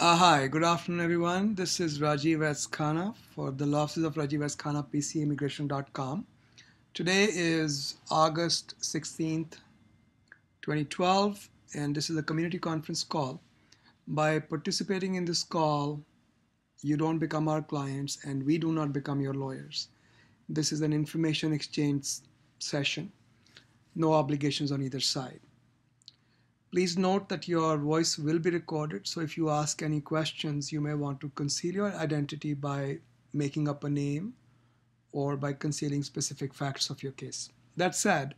Uh, hi, good afternoon, everyone. This is Rajiv S. Khanna for the Offices of Rajiv S. Khanna, PCImmigration.com. Today is August 16th, 2012, and this is a community conference call. By participating in this call, you don't become our clients and we do not become your lawyers. This is an information exchange session, no obligations on either side. Please note that your voice will be recorded, so if you ask any questions, you may want to conceal your identity by making up a name or by concealing specific facts of your case. That said,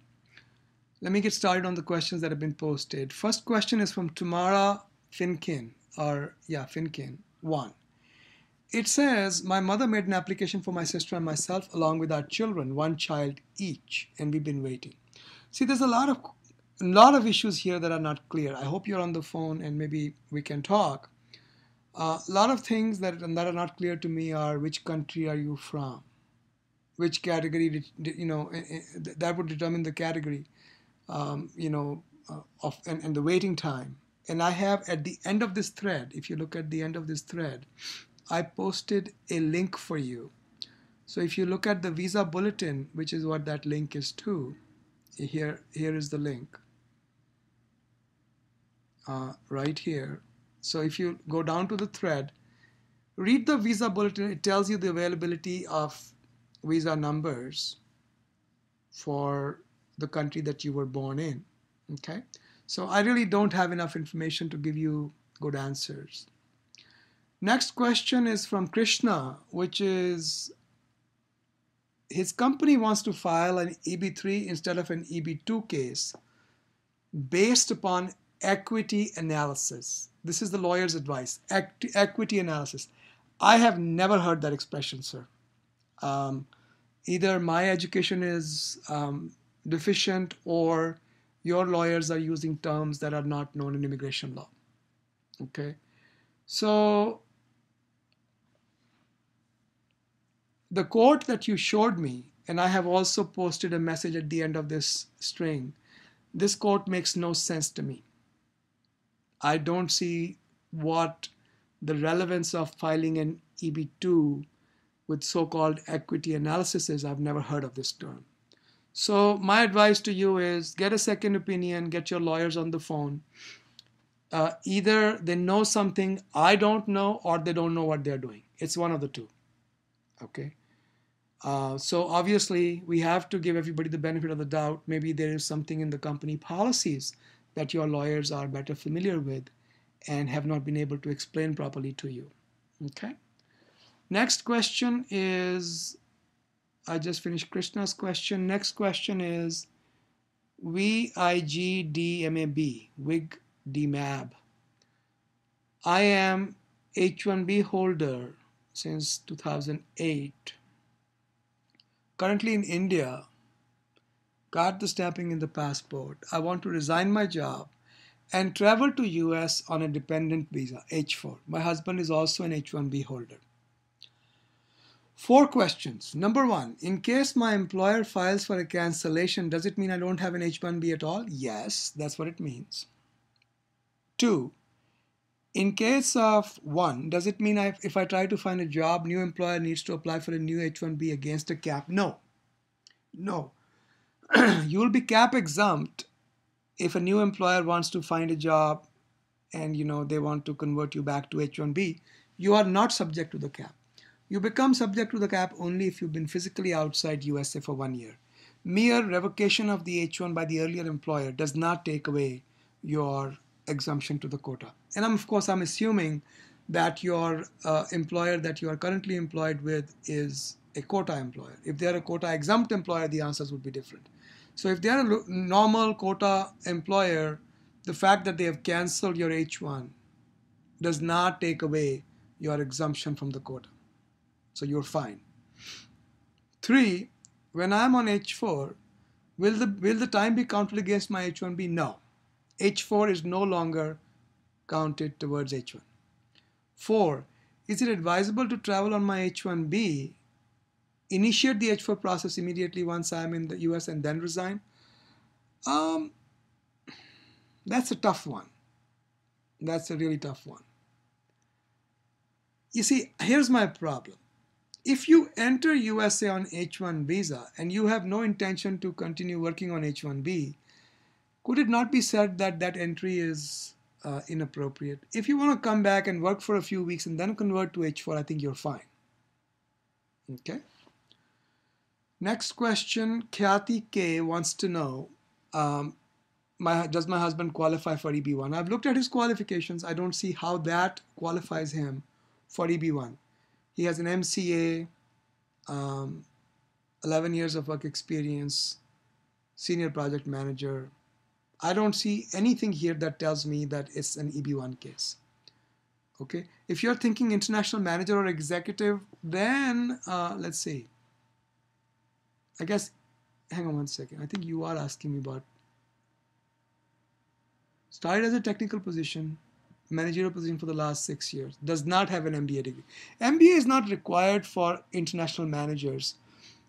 let me get started on the questions that have been posted. First question is from Tamara Finkin, or yeah, Finkin, one. It says, My mother made an application for my sister and myself along with our children, one child each, and we've been waiting. See, there's a lot of a lot of issues here that are not clear. I hope you're on the phone and maybe we can talk. Uh, a lot of things that, that are not clear to me are which country are you from? Which category, you know, eh, eh, that would determine the category, um, you know, uh, of and, and the waiting time. And I have at the end of this thread, if you look at the end of this thread, I posted a link for you. So if you look at the visa bulletin, which is what that link is to, here, here is the link uh, right here. So if you go down to the thread, read the visa bulletin. It tells you the availability of visa numbers for the country that you were born in. Okay, so I really don't have enough information to give you good answers. Next question is from Krishna, which is his company wants to file an EB3 instead of an EB2 case based upon equity analysis. This is the lawyer's advice. equity analysis. I have never heard that expression, sir. Um, either my education is um, deficient or your lawyers are using terms that are not known in immigration law. Okay? So, the quote that you showed me, and I have also posted a message at the end of this string, this quote makes no sense to me. I don't see what the relevance of filing an EB2 with so-called equity analysis is. I've never heard of this term. So my advice to you is get a second opinion, get your lawyers on the phone. Uh, either they know something I don't know or they don't know what they're doing. It's one of the two. Okay. Uh, so obviously we have to give everybody the benefit of the doubt. Maybe there is something in the company policies that your lawyers are better familiar with and have not been able to explain properly to you. Okay. Next question is, I just finished Krishna's question. Next question is VIGDMAB, WIG DMAB. I am H1B holder since 2008. Currently in India, got the stamping in the passport. I want to resign my job and travel to US on a dependent visa, H4. My husband is also an H1B holder. Four questions. Number one, in case my employer files for a cancellation, does it mean I don't have an H1B at all? Yes, that's what it means. Two, in case of one, does it mean I, if I try to find a job, new employer needs to apply for a new H1B against a cap? No. No. you will be cap exempt if a new employer wants to find a job and you know they want to convert you back to H1B, you are not subject to the cap. You become subject to the cap only if you've been physically outside USA for one year. Mere revocation of the H1 by the earlier employer does not take away your exemption to the quota. And I'm, of course, I'm assuming that your uh, employer that you are currently employed with is a quota employer. If they are a quota exempt employer, the answers would be different. So if they are a normal quota employer, the fact that they have canceled your H1 does not take away your exemption from the quota. So you're fine. Three, when I'm on H4, will the, will the time be counted against my H1B? No. H4 is no longer counted towards H1. Four, is it advisable to travel on my H1B initiate the H4 process immediately once I'm in the US and then resign? Um, that's a tough one. That's a really tough one. You see, here's my problem. If you enter USA on H1 visa and you have no intention to continue working on H1B, could it not be said that that entry is uh, inappropriate? If you want to come back and work for a few weeks and then convert to H4, I think you're fine. Okay. Next question, Khyati K wants to know, um, my, does my husband qualify for EB1? I've looked at his qualifications. I don't see how that qualifies him for EB1. He has an MCA, um, 11 years of work experience, senior project manager. I don't see anything here that tells me that it's an EB1 case. Okay, if you're thinking international manager or executive, then uh, let's see. I guess, hang on one second. I think you are asking me about. Started as a technical position, managerial position for the last six years, does not have an MBA degree. MBA is not required for international managers.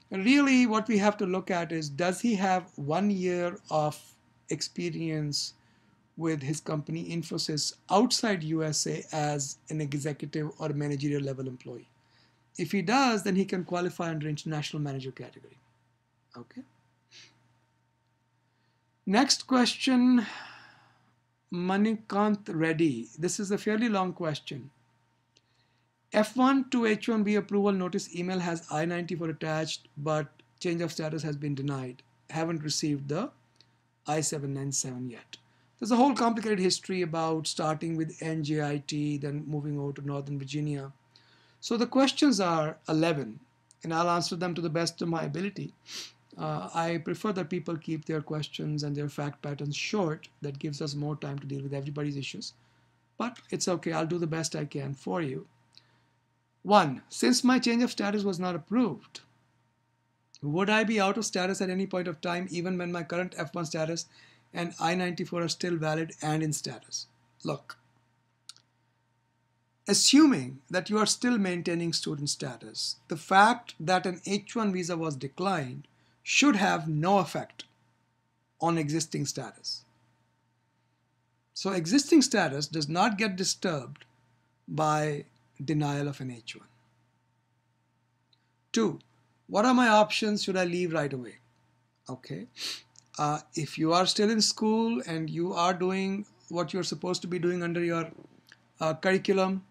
And really, what we have to look at is does he have one year of experience with his company Infosys outside USA as an executive or managerial level employee? If he does, then he can qualify under international manager category. Okay. Next question, Manikant Reddy. This is a fairly long question. F1 to H1B approval notice email has I-94 attached, but change of status has been denied. Haven't received the I-797 yet. There's a whole complicated history about starting with NJIT, then moving over to Northern Virginia. So the questions are 11, and I'll answer them to the best of my ability. Uh, I prefer that people keep their questions and their fact patterns short. That gives us more time to deal with everybody's issues. But it's okay, I'll do the best I can for you. One, since my change of status was not approved, would I be out of status at any point of time even when my current F1 status and I-94 are still valid and in status? Look, assuming that you are still maintaining student status, the fact that an H1 visa was declined should have no effect on existing status. So existing status does not get disturbed by denial of an H1. Two, what are my options? Should I leave right away? Okay. Uh, if you are still in school and you are doing what you're supposed to be doing under your uh, curriculum,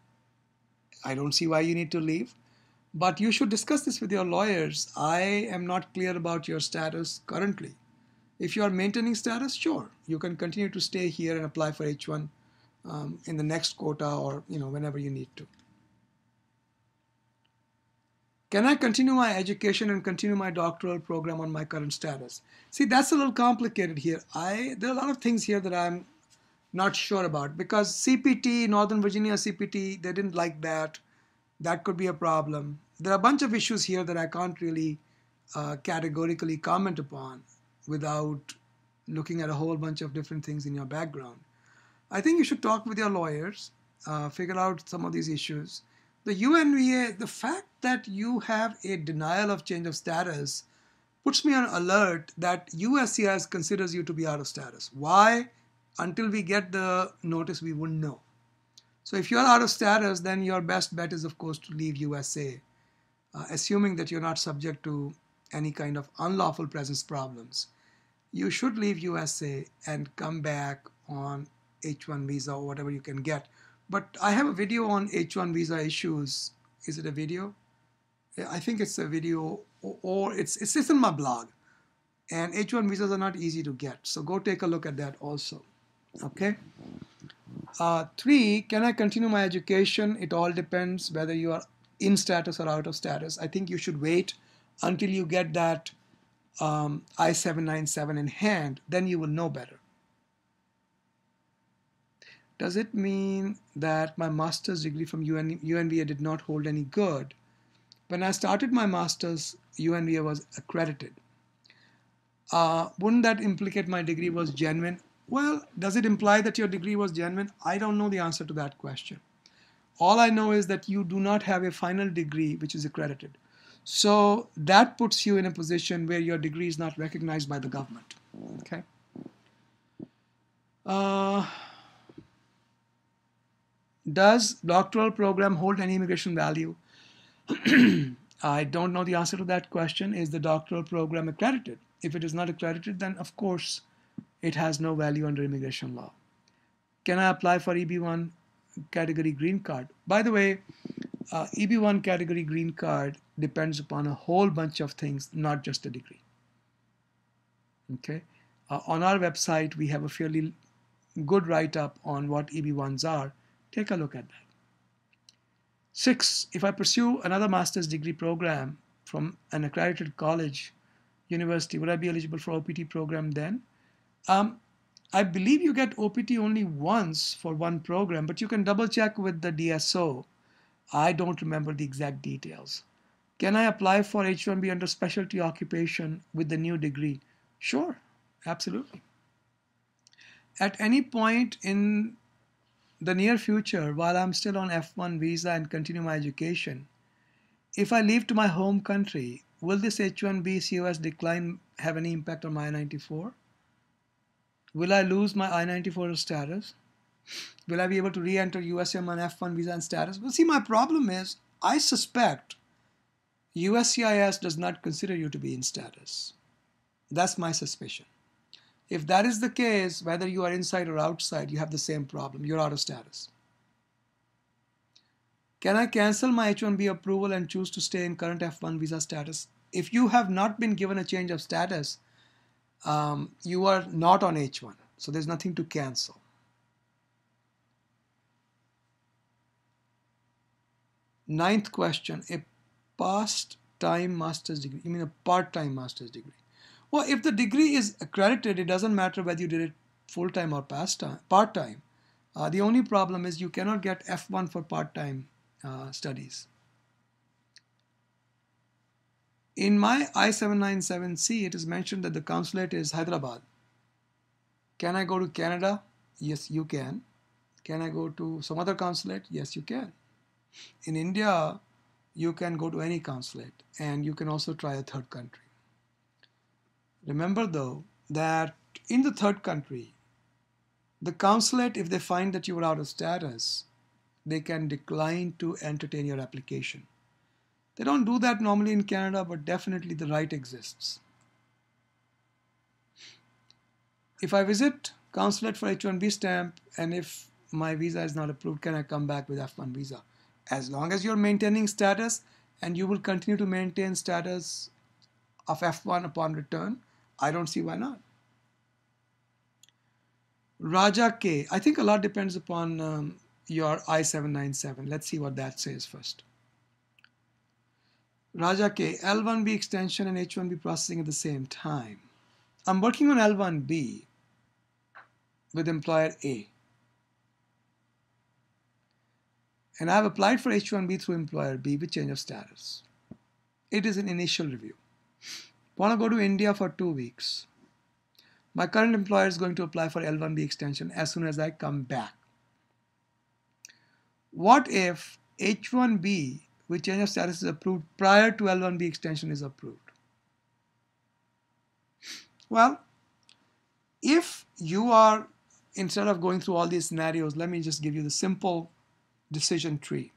I don't see why you need to leave. But you should discuss this with your lawyers. I am not clear about your status currently. If you are maintaining status, sure, you can continue to stay here and apply for H1 um, in the next quota or you know whenever you need to. Can I continue my education and continue my doctoral program on my current status? See, that's a little complicated here. I there are a lot of things here that I'm not sure about because CPT, Northern Virginia CPT, they didn't like that that could be a problem. There are a bunch of issues here that I can't really uh, categorically comment upon without looking at a whole bunch of different things in your background. I think you should talk with your lawyers, uh, figure out some of these issues. The UNVA, the fact that you have a denial of change of status puts me on alert that USCIS considers you to be out of status. Why? Until we get the notice, we wouldn't know. So if you're out of status, then your best bet is, of course, to leave USA, uh, assuming that you're not subject to any kind of unlawful presence problems. You should leave USA and come back on H1 visa or whatever you can get. But I have a video on H1 visa issues. Is it a video? I think it's a video or it's, it's, it's in my blog. And H1 visas are not easy to get. So go take a look at that also. Okay. Uh, three, can I continue my education? It all depends whether you are in status or out of status. I think you should wait until you get that um, I-797 in hand, then you will know better. Does it mean that my master's degree from UN, UNVA did not hold any good? When I started my master's, UNVA was accredited. Uh, wouldn't that implicate my degree was genuine? Well, does it imply that your degree was genuine? I don't know the answer to that question. All I know is that you do not have a final degree which is accredited. So that puts you in a position where your degree is not recognized by the government. Okay. Uh, Does doctoral program hold any immigration value? I don't know the answer to that question. Is the doctoral program accredited? If it is not accredited, then of course it has no value under immigration law. Can I apply for EB1 category green card? By the way, uh, EB1 category green card depends upon a whole bunch of things, not just a degree. Okay. Uh, on our website, we have a fairly good write-up on what EB1s are. Take a look at that. Six, if I pursue another master's degree program from an accredited college, university, would I be eligible for OPT program then? Um, I believe you get OPT only once for one program, but you can double check with the DSO. I don't remember the exact details. Can I apply for H1B under specialty occupation with the new degree? Sure, absolutely. At any point in the near future, while I'm still on F1 visa and continue my education, if I leave to my home country, will this H1B COS decline have any impact on my I-94? Will I lose my I-94 status? Will I be able to re-enter USM on F1 visa and status? Well, see, my problem is I suspect USCIS does not consider you to be in status. That's my suspicion. If that is the case, whether you are inside or outside, you have the same problem. You're out of status. Can I cancel my H-1B approval and choose to stay in current F-1 visa status? If you have not been given a change of status, um, you are not on H1. So there's nothing to cancel. Ninth question, a past time master's degree, you mean a part-time master's degree? Well, if the degree is accredited, it doesn't matter whether you did it full-time or part-time. Uh, the only problem is you cannot get F1 for part-time uh, studies. In my I-797C, it is mentioned that the consulate is Hyderabad. Can I go to Canada? Yes, you can. Can I go to some other consulate? Yes, you can. In India, you can go to any consulate and you can also try a third country. Remember though that in the third country, the consulate, if they find that you are out of status, they can decline to entertain your application. They don't do that normally in Canada, but definitely the right exists. If I visit consulate for H1B stamp and if my visa is not approved, can I come back with F1 visa? As long as you're maintaining status and you will continue to maintain status of F1 upon return, I don't see why not. Raja K. I think a lot depends upon um, your I-797. Let's see what that says first. Raja K. L1B extension and H1B processing at the same time. I'm working on L1B with employer A. And I've applied for H1B through employer B with change of status. It is an initial review. Want to go to India for two weeks. My current employer is going to apply for L1B extension as soon as I come back. What if H1B with change of status is approved prior to L1B extension is approved? Well, if you are, instead of going through all these scenarios, let me just give you the simple decision tree.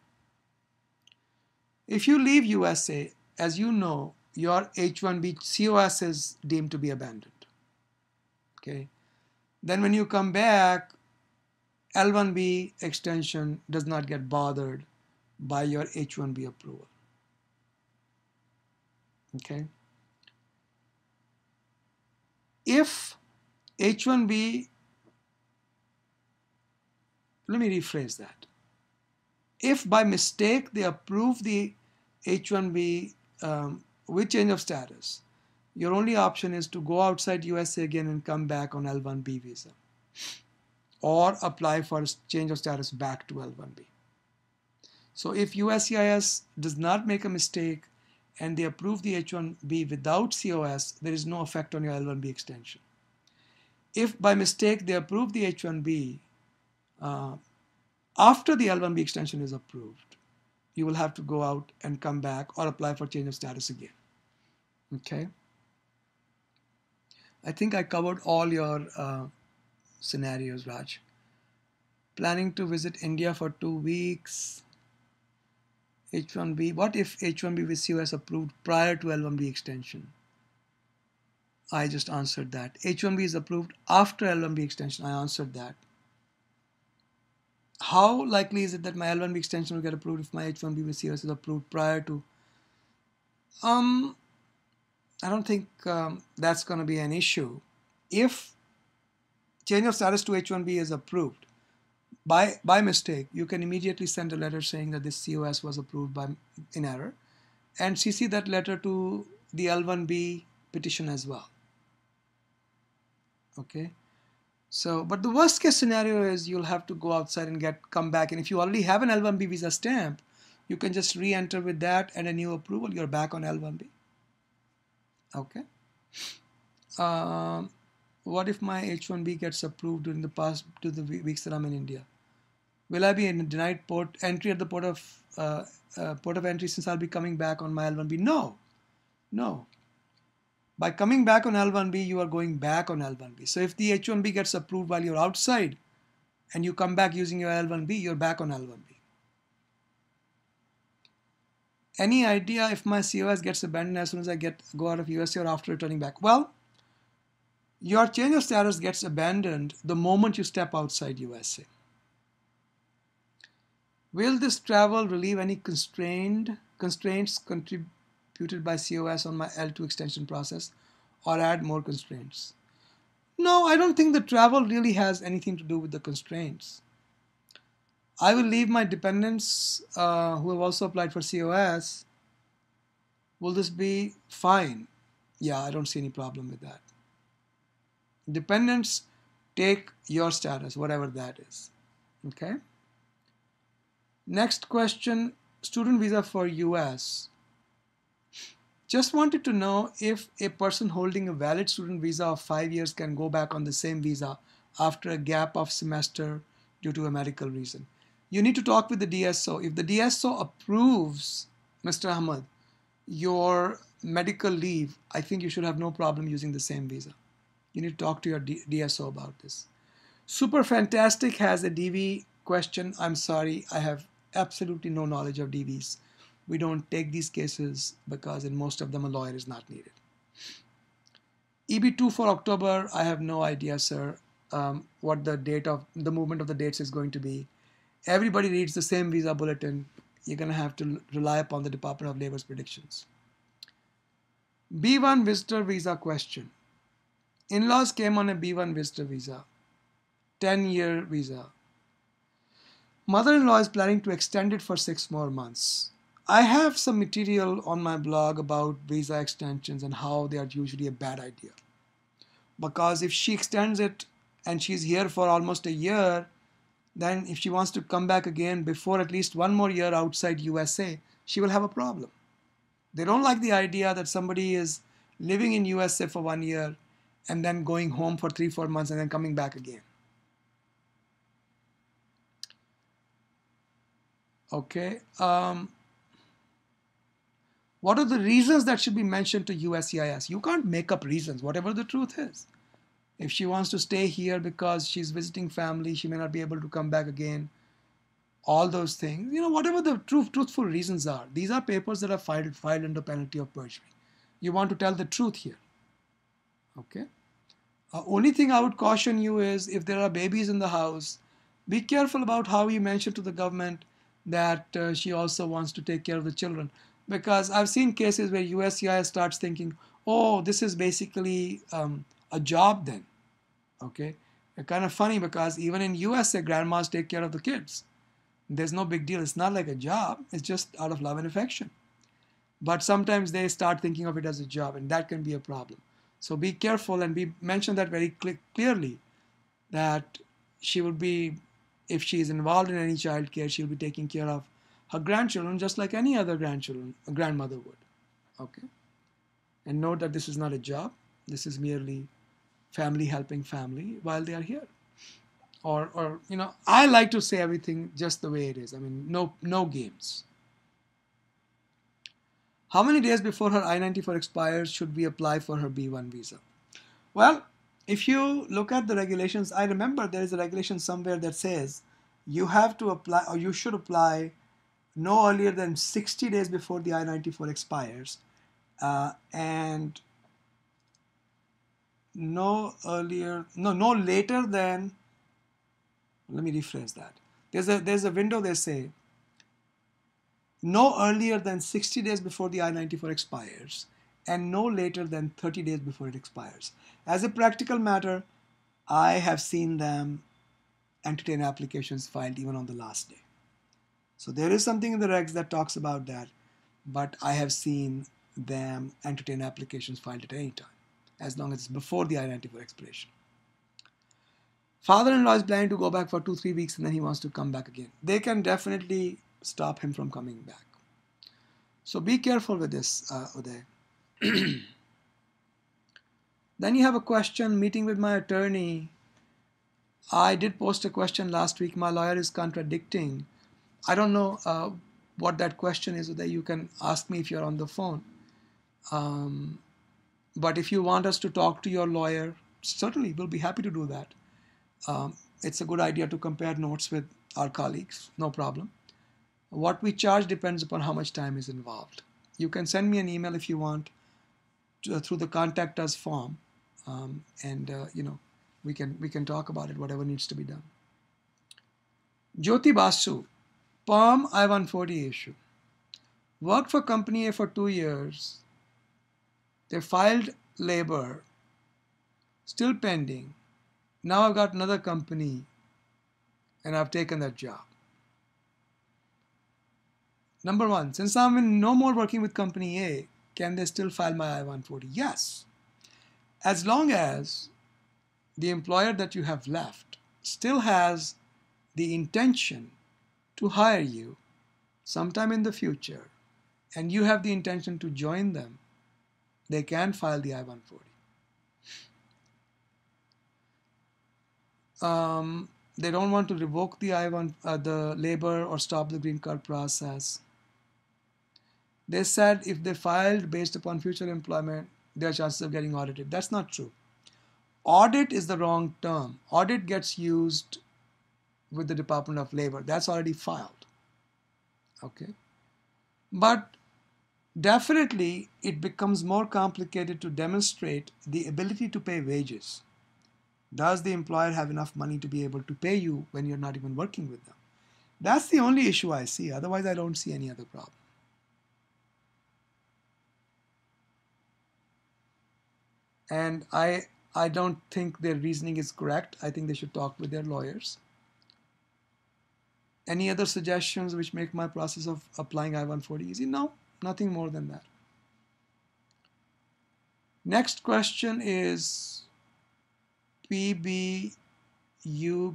If you leave USA, as you know, your H1B COS is deemed to be abandoned. Okay. Then when you come back, L1B extension does not get bothered by your H1B approval. Okay. If H1B, let me rephrase that. If by mistake they approve the H1B um, with change of status, your only option is to go outside USA again and come back on L1B visa or apply for change of status back to L1B. So if USCIS does not make a mistake and they approve the H1B without COS, there is no effect on your L1B extension. If by mistake they approve the H1B uh, after the L1B extension is approved, you will have to go out and come back or apply for change of status again. Okay. I think I covered all your uh, scenarios, Raj. Planning to visit India for two weeks. H1B. What if H1B with COS approved prior to L1B extension? I just answered that. H1B is approved after L1B extension. I answered that. How likely is it that my L1B extension will get approved if my H1B with COS is approved prior to? Um, I don't think um, that's going to be an issue. If change of status to H1B is approved by by mistake, you can immediately send a letter saying that this COS was approved by in error, and CC that letter to the L1B petition as well. Okay. So, but the worst case scenario is you'll have to go outside and get come back. And if you already have an L1B visa stamp, you can just re-enter with that and a new approval. You're back on L1B. Okay. Um, what if my H1B gets approved during the past to the weeks that I'm in India? Will I be in denied port entry at the port of uh, uh, port of entry since I'll be coming back on my L1B? No, no. By coming back on L1B, you are going back on L1B. So if the H1B gets approved while you're outside and you come back using your L1B, you're back on L1B. Any idea if my COS gets abandoned as soon as I get go out of USA or after returning back? Well, your change of status gets abandoned the moment you step outside USA. Will this travel relieve any constrained constraints contributed by COS on my L2 extension process or add more constraints? No, I don't think the travel really has anything to do with the constraints. I will leave my dependents uh, who have also applied for COS. Will this be fine? Yeah, I don't see any problem with that. Dependents take your status, whatever that is. Okay. Next question student visa for US. Just wanted to know if a person holding a valid student visa of five years can go back on the same visa after a gap of semester due to a medical reason. You need to talk with the DSO. If the DSO approves, Mr. Ahmad, your medical leave, I think you should have no problem using the same visa. You need to talk to your DSO about this. Super Fantastic has a DV question. I'm sorry, I have absolutely no knowledge of DVs we don't take these cases because in most of them a lawyer is not needed. EB2 for October, I have no idea, sir, um, what the date of the movement of the dates is going to be. Everybody reads the same visa bulletin. You're going to have to rely upon the Department of Labor's predictions. B1 visitor visa question. In-laws came on a B1 visitor visa, 10-year visa. Mother-in-law is planning to extend it for six more months. I have some material on my blog about visa extensions and how they are usually a bad idea. Because if she extends it and she's here for almost a year, then if she wants to come back again before at least one more year outside USA, she will have a problem. They don't like the idea that somebody is living in USA for one year and then going home for three, four months and then coming back again. Okay. Um, what are the reasons that should be mentioned to USCIS? You can't make up reasons, whatever the truth is. If she wants to stay here because she's visiting family, she may not be able to come back again. All those things, you know, whatever the truth, truthful reasons are, these are papers that are filed, filed under penalty of perjury. You want to tell the truth here. Okay. Uh, only thing I would caution you is if there are babies in the house, be careful about how you mention to the government that uh, she also wants to take care of the children because I've seen cases where USCIS starts thinking, oh, this is basically um, a job then. Okay, it's kind of funny because even in USA, grandmas take care of the kids. There's no big deal. It's not like a job. It's just out of love and affection. But sometimes they start thinking of it as a job, and that can be a problem. So be careful and be mention that very cl- clearly that she would be, if she is involved in any child care, she'll be taking care of her grandchildren just like any other grandchildren, a grandmother would. Okay? And note that this is not a job. This is merely family helping family while they are here. Or, or you know, I like to say everything just the way it is. I mean, no, no games. How many days before her I-94 expires should we apply for her B1 visa? Well, if you look at the regulations, I remember there is a regulation somewhere that says you have to apply or you should apply no earlier than 60 days before the I-94 expires uh, and no earlier no no later than let me rephrase that. There's a there's a window they say no earlier than 60 days before the I-94 expires and no later than 30 days before it expires. As a practical matter, I have seen them entertain applications filed even on the last day. So there is something in the regs that talks about that, but I have seen them entertain applications filed at any time, as long as it's before the I-94 expiration. Father-in-law is planning to go back for two, three weeks and then he wants to come back again. They can definitely stop him from coming back. So be careful with this, uh, Uday. then you have a question, meeting with my attorney. I did post a question last week. My lawyer is contradicting. I don't know uh, what that question is, Uday. You can ask me if you're on the phone. Um, but if you want us to talk to your lawyer, certainly we'll be happy to do that. Um, it's a good idea to compare notes with our colleagues, no problem. What we charge depends upon how much time is involved. You can send me an email if you want to, uh, through the contact us form, um, and uh, you know we can we can talk about it, whatever needs to be done. Jyoti Basu, Palm I-140 issue. Worked for company A for two years. They filed labor, still pending. Now I've got another company and I've taken that job. Number one, since I'm no more working with company A, can they still file my I-140? Yes. As long as the employer that you have left still has the intention to hire you sometime in the future and you have the intention to join them, they can file the I-140. Um, they don't want to revoke the I-1, uh, the labor or stop the green card process. They said if they filed based upon future employment, their chances of getting audited. That's not true. Audit is the wrong term. Audit gets used with the Department of Labor. That's already filed. Okay. But definitely it becomes more complicated to demonstrate the ability to pay wages. Does the employer have enough money to be able to pay you when you're not even working with them? That's the only issue I see. Otherwise, I don't see any other problem. And I I don't think their reasoning is correct. I think they should talk with their lawyers. Any other suggestions which make my process of applying I-140 easy? No, nothing more than that. Next question is PBU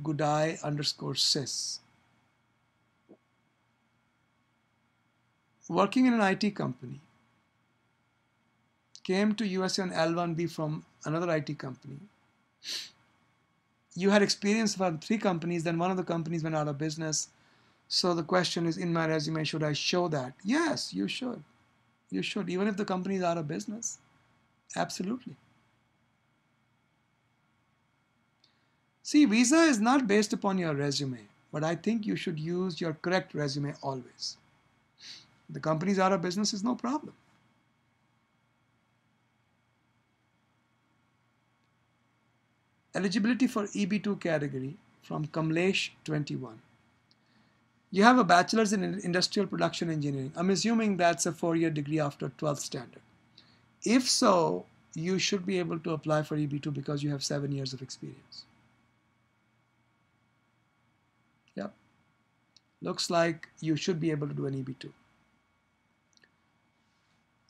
Gudai underscore sis. Working in an IT company, came to USA on L1B from another IT company. You had experience for three companies, then one of the companies went out of business. So the question is in my resume, should I show that? Yes, you should. You should, even if the company is out of business. Absolutely. See, visa is not based upon your resume, but I think you should use your correct resume always. The company is out of business is no problem. Eligibility for EB2 category from Kamlesh 21. You have a bachelor's in industrial production engineering. I'm assuming that's a four-year degree after 12th standard. If so, you should be able to apply for EB2 because you have seven years of experience. Yep. Looks like you should be able to do an EB2.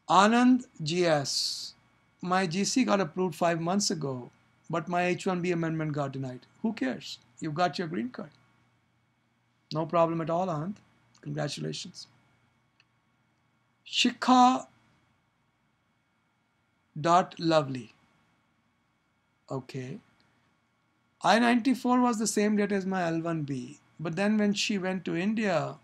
Anand GS. My GC got approved five months ago but my H-1B amendment got denied. Who cares? You've got your green card. No problem at all, Anand. Congratulations. Shikha dot lovely. Okay. I-94 was the same date as my L-1B, but then when she went to India,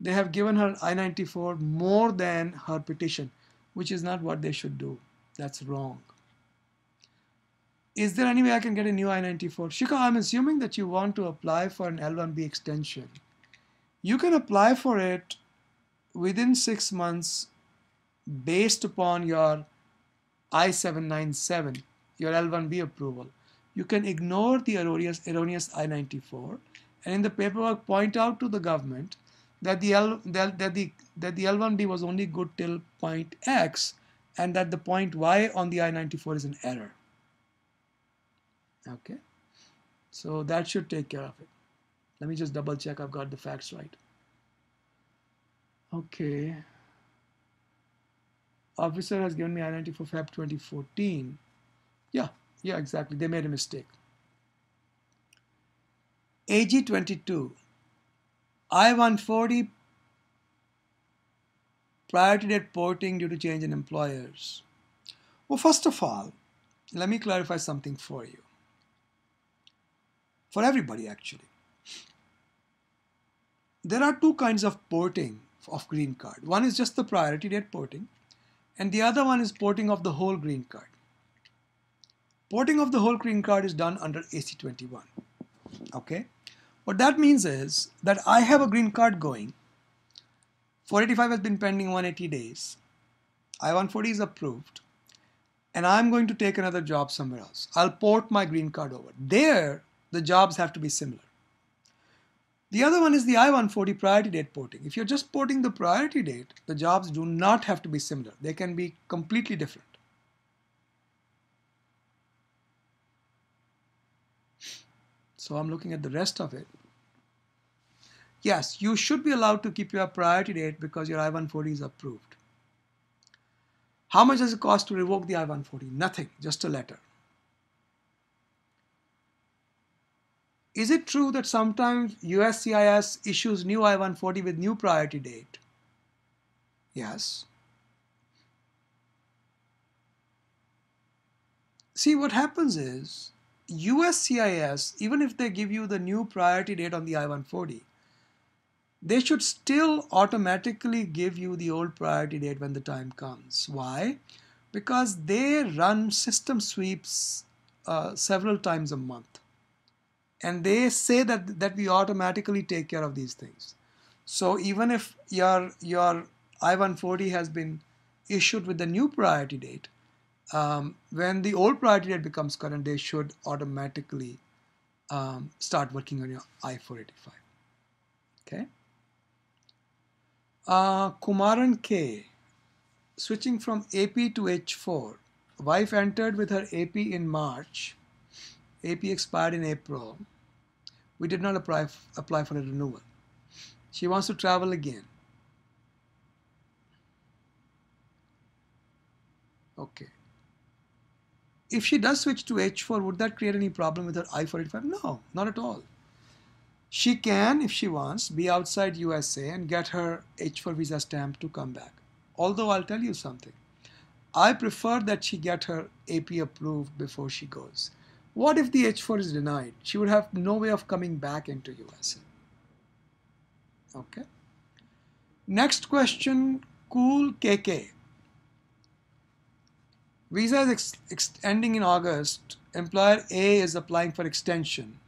they have given her I-94 more than her petition, which is not what they should do. That's wrong. Is there any way I can get a new I-94? Shikha, I'm assuming that you want to apply for an L-1B extension. You can apply for it within six months based upon your I-797, your L-1B approval. You can ignore the erroneous, erroneous I-94 and in the paperwork point out to the government that the, L, that, that the, that the L1B was only good till point X and that the point Y on the I-94 is an error okay? So that should take care of it. Let me just double check I've got the facts right. Okay. Officer has given me I-94 for Feb 2014 yeah yeah exactly. They made a mistake. AG22 I-140 priority date porting due to change in employers. Well first of all let me clarify something for you for everybody actually. There are two kinds of porting of green card. One is just the priority date porting and the other one is porting of the whole green card. Porting of the whole green card is done under AC21. Okay. What that means is that I have a green card going. 485 has been pending 180 days. I-140 is approved. And I'm going to take another job somewhere else. I'll port my green card over. There, the jobs have to be similar. The other one is the I-140 priority date porting. If you're just porting the priority date, the jobs do not have to be similar. They can be completely different. So I'm looking at the rest of it. Yes, you should be allowed to keep your priority date because your I-140 is approved. How much does it cost to revoke the I-140? Nothing, just a letter. Is it true that sometimes USCIS issues new I-140 with new priority date? Yes. See, what happens is USCIS, even if they give you the new priority date on the I-140, they should still automatically give you the old priority date when the time comes. Why? Because they run system sweeps uh, several times a month and they say that that we automatically take care of these things. So even if your your i-140 has been issued with the new priority date um, when the old priority date becomes current they should automatically um, start working on your i-485 okay? Uh, Kumaran K switching from AP to H4 wife entered with her AP in March AP expired in April. We did not apply, apply for a renewal. She wants to travel again. Okay. If she does switch to H4, would that create any problem with her I-485? No, not at all. She can, if she wants, be outside USA and get her H4 visa stamp to come back. Although I'll tell you something. I prefer that she get her AP approved before she goes. What if the H4 is denied? She would have no way of coming back into USA. Okay. Next question, Cool KK. Visa is ex ex ending in August. Employer A is applying for extension.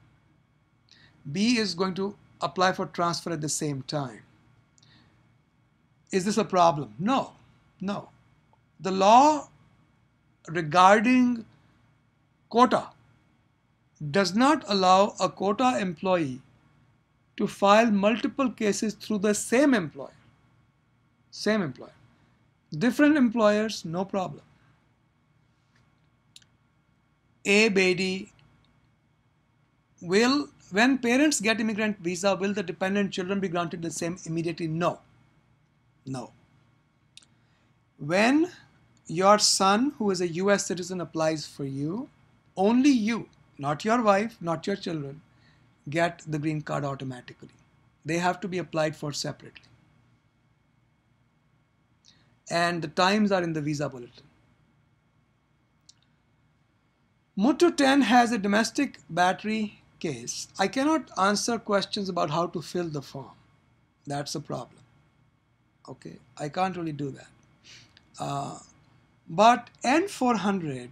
B is going to apply for transfer at the same time. Is this a problem? No, no. The law regarding quota does not allow a quota employee to file multiple cases through the same employer. Same employer. Different employers, no problem. A. Beatty will, when parents get immigrant visa, will the dependent children be granted the same immediately? No. No. When your son, who is a US citizen, applies for you, only you not your wife, not your children, get the green card automatically. They have to be applied for separately. And the times are in the visa bulletin. Mutu 10 has a domestic battery case. I cannot answer questions about how to fill the form. That's a problem. Okay, I can't really do that. Uh, but N400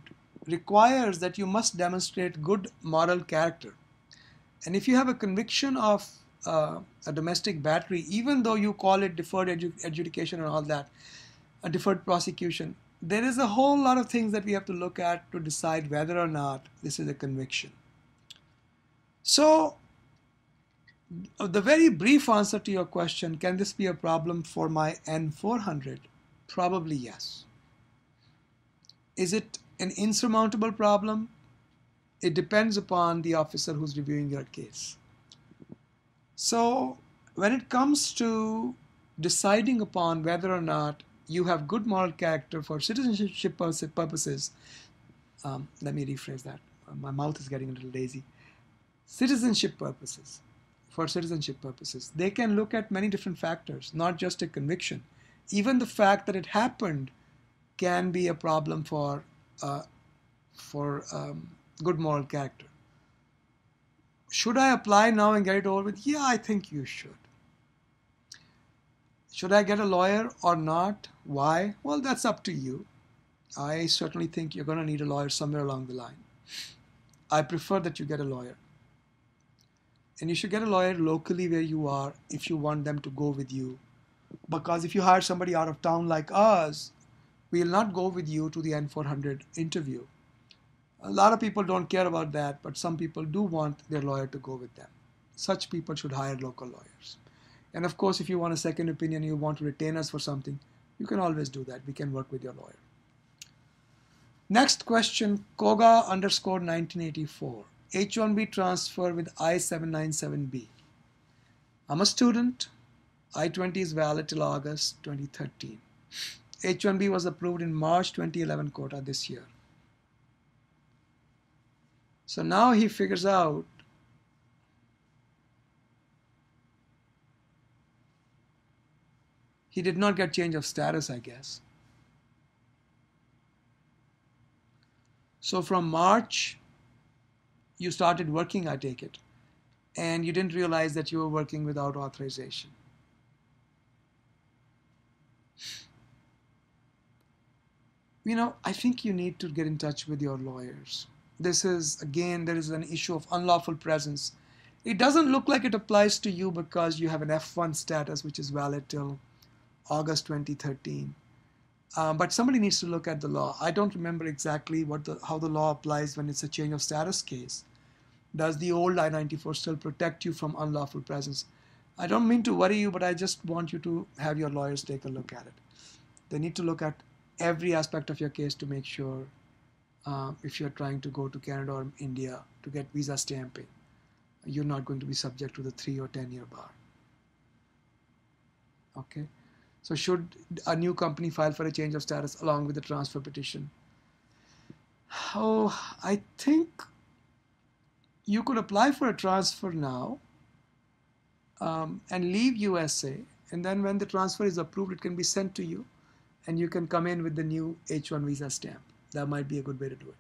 requires that you must demonstrate good moral character. And if you have a conviction of uh, a domestic battery, even though you call it deferred adjudication and all that, a deferred prosecution, there is a whole lot of things that we have to look at to decide whether or not this is a conviction. So, the very brief answer to your question can this be a problem for my N400? Probably yes. Is it an insurmountable problem? It depends upon the officer who's reviewing your case. So, when it comes to deciding upon whether or not you have good moral character for citizenship purposes, um, let me rephrase that. My mouth is getting a little lazy. Citizenship purposes, for citizenship purposes, they can look at many different factors, not just a conviction. Even the fact that it happened can be a problem for uh, for um, good moral character. Should I apply now and get it over with? Yeah, I think you should. Should I get a lawyer or not? Why? Well, that's up to you. I certainly think you're going to need a lawyer somewhere along the line. I prefer that you get a lawyer. And you should get a lawyer locally where you are if you want them to go with you. Because if you hire somebody out of town like us, we'll not go with you to the N400 interview. A lot of people don't care about that, but some people do want their lawyer to go with them. Such people should hire local lawyers. And of course, if you want a second opinion, you want to retain us for something, you can always do that. We can work with your lawyer. Next question, Koga underscore 1984. H1B transfer with I-797B. I'm a student. I-20 is valid till August 2013. H1B was approved in March 2011 quota this year. So now he figures out he did not get change of status, I guess. So from March, you started working, I take it, and you didn't realize that you were working without authorization. You know, I think you need to get in touch with your lawyers. This is again there is an issue of unlawful presence. It doesn't look like it applies to you because you have an f1 status which is valid till august 2013 um, but somebody needs to look at the law. I don't remember exactly what the how the law applies when it's a change of status case. Does the old i-94 still protect you from unlawful presence? I don't mean to worry you but i just want you to have your lawyers take a look at it. They need to look at every aspect of your case to make sure uh, if you're trying to go to Canada or India to get visa stamping, you're not going to be subject to the three or 10 year bar. Okay, so should a new company file for a change of status along with the transfer petition? Oh, I think you could apply for a transfer now um, and leave USA, and then when the transfer is approved, it can be sent to you, and you can come in with the new H1 visa stamp. That might be a good way to do it.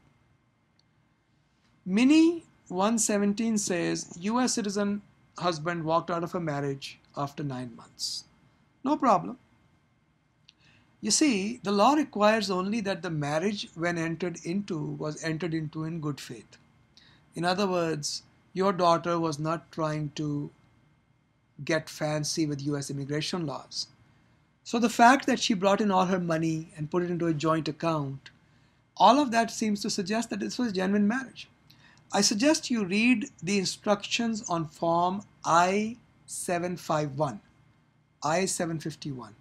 Mini 117 says US citizen husband walked out of a marriage after nine months. No problem. You see, the law requires only that the marriage, when entered into, was entered into in good faith. In other words, your daughter was not trying to get fancy with US immigration laws. So the fact that she brought in all her money and put it into a joint account all of that seems to suggest that this was genuine marriage. I suggest you read the instructions on Form I 751, I 751.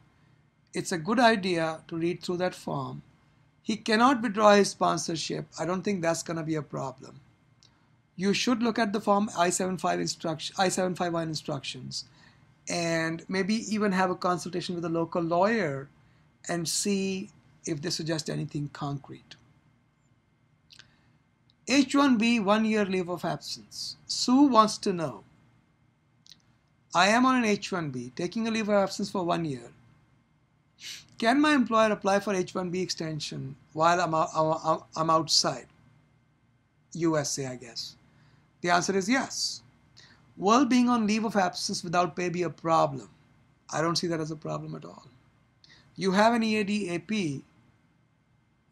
It's a good idea to read through that form. He cannot withdraw his sponsorship. I don't think that's going to be a problem. You should look at the Form I 75 instruction, I 751 instructions and maybe even have a consultation with a local lawyer and see if they suggest anything concrete. H1B one year leave of absence. Sue wants to know I am on an H1B taking a leave of absence for one year. Can my employer apply for H1B extension while I'm, I'm, I'm outside USA, I guess? The answer is yes. Will being on leave of absence without pay be a problem? I don't see that as a problem at all. You have an EAD AP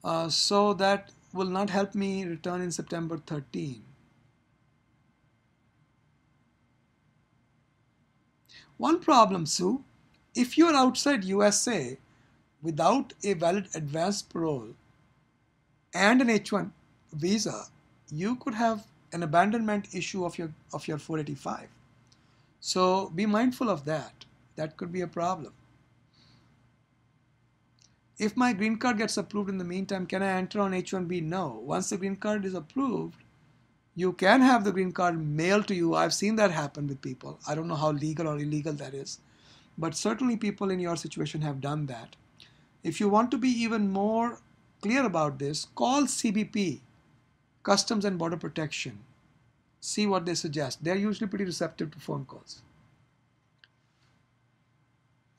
uh, so that will not help me return in September 13. One problem, Sue, if you're outside USA without a valid advance parole and an H1 visa, you could have an abandonment issue of your of your 485. So be mindful of that. That could be a problem. If my green card gets approved in the meantime, can I enter on H1B? No. Once the green card is approved, you can have the green card mailed to you. I've seen that happen with people. I don't know how legal or illegal that is, but certainly people in your situation have done that. If you want to be even more clear about this, call CBP, Customs and Border Protection. See what they suggest. They're usually pretty receptive to phone calls.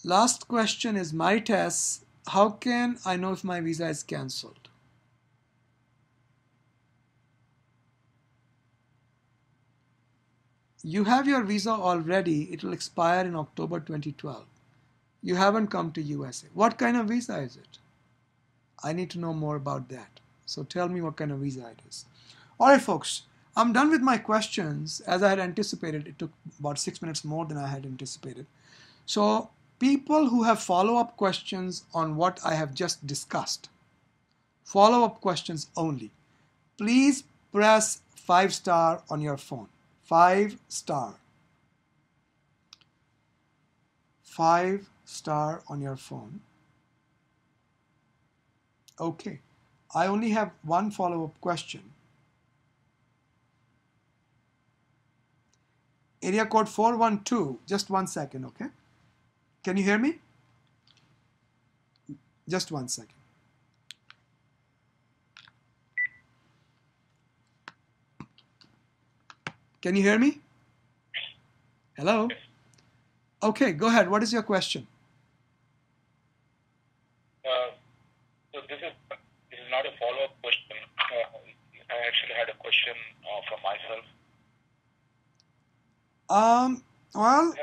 Last question is my test. How can I know if my visa is cancelled? You have your visa already. It will expire in October 2012. You haven't come to USA. What kind of visa is it? I need to know more about that. So tell me what kind of visa it is. All right, folks. I'm done with my questions. As I had anticipated, it took about six minutes more than I had anticipated. So people who have follow-up questions on what I have just discussed, follow-up questions only, please press five star on your phone. Five star. Five star on your phone. Okay, I only have one follow-up question. Area code 412, just one second, okay? Can you hear me? Just one second. Can you hear me? Hello? Okay, go ahead. What is your question? Uh, so this is this is not a follow-up question. Uh, I actually had a question uh, for myself. Um. Well,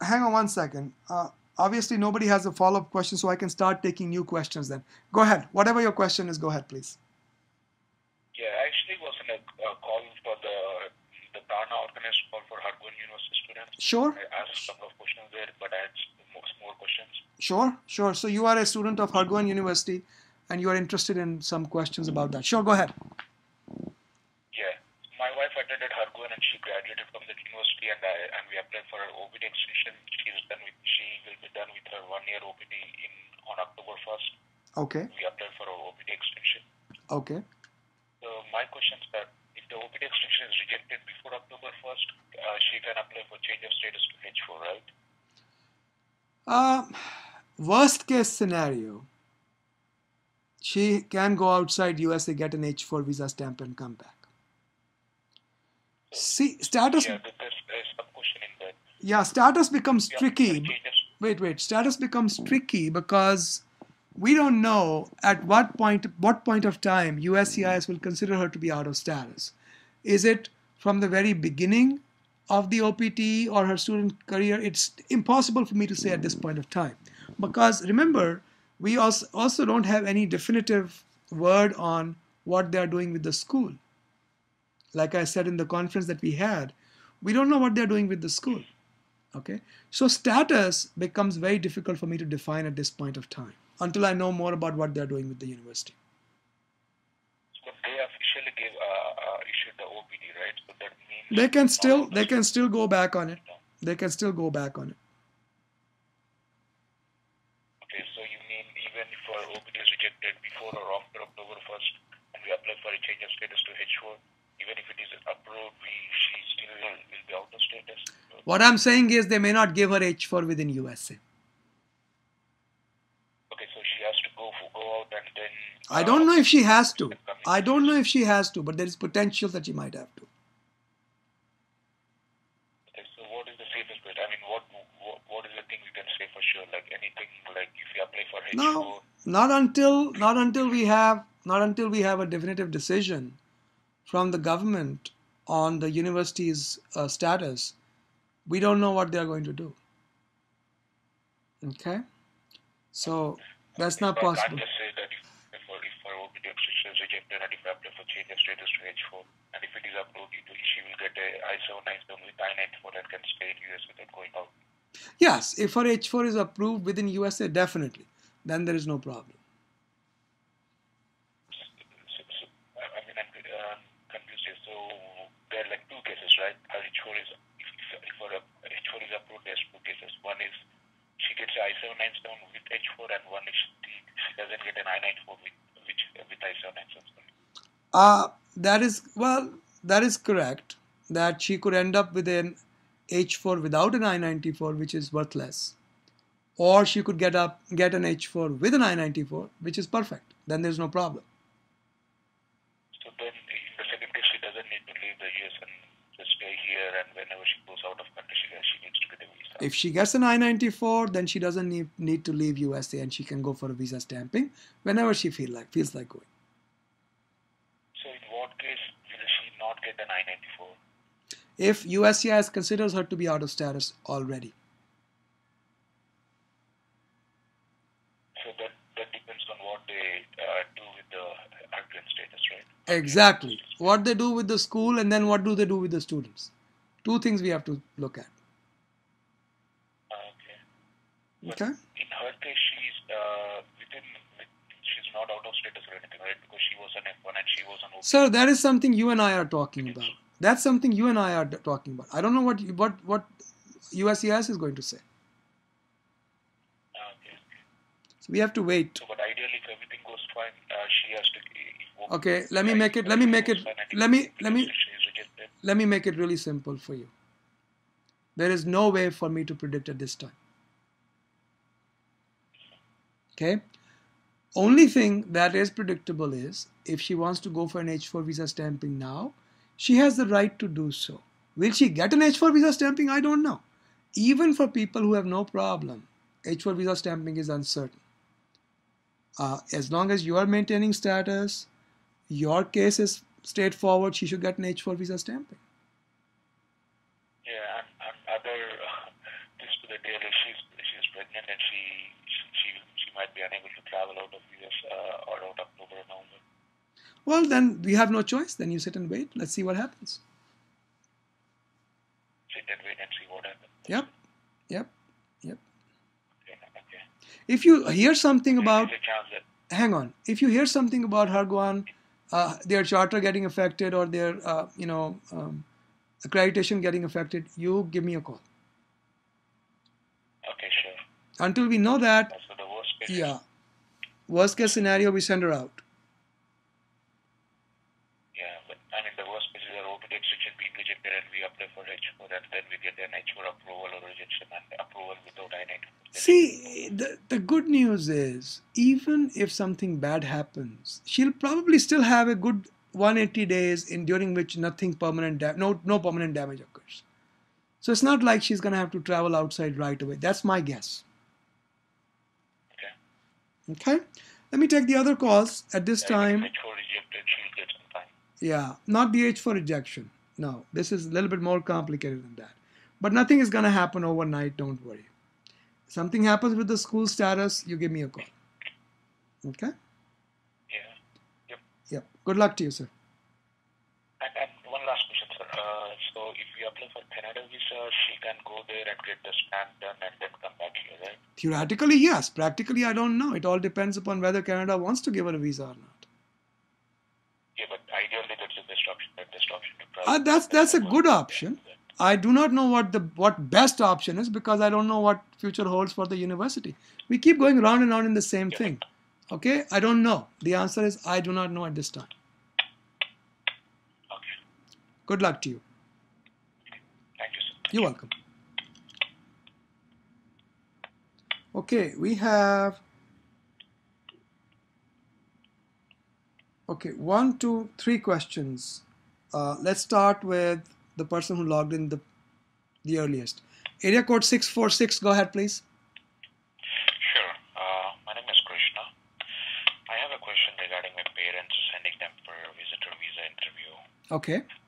hang on one second. Uh, obviously, nobody has a follow-up question, so I can start taking new questions. Then, go ahead. Whatever your question is, go ahead, please. Yeah, I actually was in a, a call for the the Prana organized call for Herguan University students. Sure. I asked a couple of questions there, but I had more, more questions. Sure, sure. So you are a student of Herguan University, and you are interested in some questions about that. Sure, go ahead. My wife attended Herguan and she graduated from the university, and I and we applied for her OPT extension. She's done with she will be done with her one year OPT in on October first. Okay, We applied for her OPT extension. okay. So my question is that if the OPT extension is rejected before October 1st, uh, she can apply for change of status to H4, right? Uh, worst case scenario, she can go outside USA, get an H4 visa stamp, and come back. See, status, Yeah, there's, there's some question in that. yeah, status becomes Yeah, tricky. Wait, wait. Status becomes tricky because we don't know at what point, what point of time USCIS will consider her to be out of status. Is it from the very beginning of the OPT or her student career? It's impossible for me to say at this point of time because remember, we also also don't have any definitive word on what they are doing with the school. Like I said in the conference that we had, we don't know what they're doing with the school. Okay, so status becomes very difficult for me to define at this point of time until I know more about what they're doing with the university. They officially gave, uh, uh, issued the right? So that means They can still they can still go back on it. They can still go back on it. Okay, so you mean even if our OPT is rejected before or after October 1st, and we apply for a change of status to H4, even if it is approved, we she still will, be out of status. What I'm saying is they may not give her H4 within USA. Okay, so she has to go go out and then. I don't know if she has to. then come in. I don't know if she has to, but there is potential that she might have to. Okay, so what is the safest bet? I mean, what, what what is the thing we can say for sure? Like anything, like if you apply for H4, No, not until not until we have not until we have a definitive decision from the government on the university's uh, status. We don't know what they are going to do. Okay, so that's not possible. can't just say that if if, our- if our OPT extension is rejected and if I apply for change of status to H4. And if it is approved, it will, she will get a I-797 with I-94 and can stay in US without going out. Yes, if her H4 is approved within USA, definitely. Then there is no problem. So, so, I I mean, I'm uh, confused here. So there are like two cases, right? Her H4 is, if her H4 is approved, there's two cases. One is she gets I-797 with H4 and one is she, she doesn't get an I-94 with, which, with I-797. Uh, that is, well, that is correct. That she could end up with an H4 without an I-94, which is worthless. Or she could get up get an H4 with an I-94, which is perfect. Then there's no problem. So then in the second case, she doesn't need to leave the US and just stay here and whenever she goes out of country, she, she needs to get a visa. If she gets an I-94, then she doesn't need, need to leave USA and she can go for a visa stamping whenever she feel like feels like going. So in what case will she not get an I-94? If USCIS considers her to be out of status already. So that, that depends on what they uh, do with the Argentine status, right? Exactly. What they do with the school and then what do they do with the students? Two things we have to look at. Okay. But Okay? in her case, she's uh, within, she's not out of status or anything, right? Because she was an F1 and she was an OP. Sir, that is something you and I are talking about. That's something you and I are talking about. I don't know what you- what what USCIS is going to say. Okay. So we have to wait. So, but ideally, if everything goes fine, uh, she has to. Okay, let me make it- let me make it- let me- let me- She is rejected. Let me make it really simple for you. There is no way for me to predict at this time. Okay? Only thing that is predictable is if she wants to go for an H4 visa stamping now, she has the right to do so. Will she get an H4 visa stamping? I don't know. Even for people who have no problem, H4 visa stamping is uncertain. Uh, as long as you are maintaining status, your case is straightforward, she should get an H4 visa stamping. Yeah, and, and other uh, this to the deal is she's she's pregnant and she might be unable to travel out of US uh, or out October or November. Well, then we have no choice. Then you sit and wait. Let's see what happens. Sit and wait and see what happens. Yep, yep, yep. Okay. okay. If you hear something about, There's a chance that hang on. If you hear something about Herguan, uh, their charter getting affected or their, uh, you know, um, accreditation getting affected, you give me a call. okay, sure. Until we know that, yeah. Worst case scenario, we send her out. Yeah, but I mean the worst case is our OPT extension being rejected and we apply for H4 and then we get an H4 approval or rejection and approval without I-94. See, the, the good news is, even if something bad happens, she'll probably still have a good 180 days in during which nothing permanent, da- no, no permanent damage occurs. So it's not like she's gonna have to travel outside right away. That's my guess. Okay. Let me take the other calls at this time. H4 rejected, she'll get some time. Yeah, not the H4 rejection. No, this is a little bit more complicated than that. But nothing is gonna happen overnight. Don't worry. Something happens with the school status, you give me a call. Okay. Yeah. Yep. Yep. Good luck to you, sir. And, and one last question, sir. Uh, so if we visa, she can go there and get the stamp done and then come back here, right? Theoretically, yes. Practically, I don't know. It all depends upon whether Canada wants to give her a visa or not. Yeah, but ideally that's the best option. The best option to travel. Uh, that's that's a good option. I do not know what the what best option is because I don't know what future holds for the university. We keep going round and round in the same thing. Okay, I don't know. The answer is I do not know at this time. Okay. Good luck to you. Thank you, sir. You're welcome. Okay, we have. Okay, one, two, three questions. Uh, let's start with the person who logged in the the earliest. Area code six four six. Go ahead, please. Sure. Uh, my name is Krishna. I have a question regarding my parents sending them for a visitor visa interview. Okay.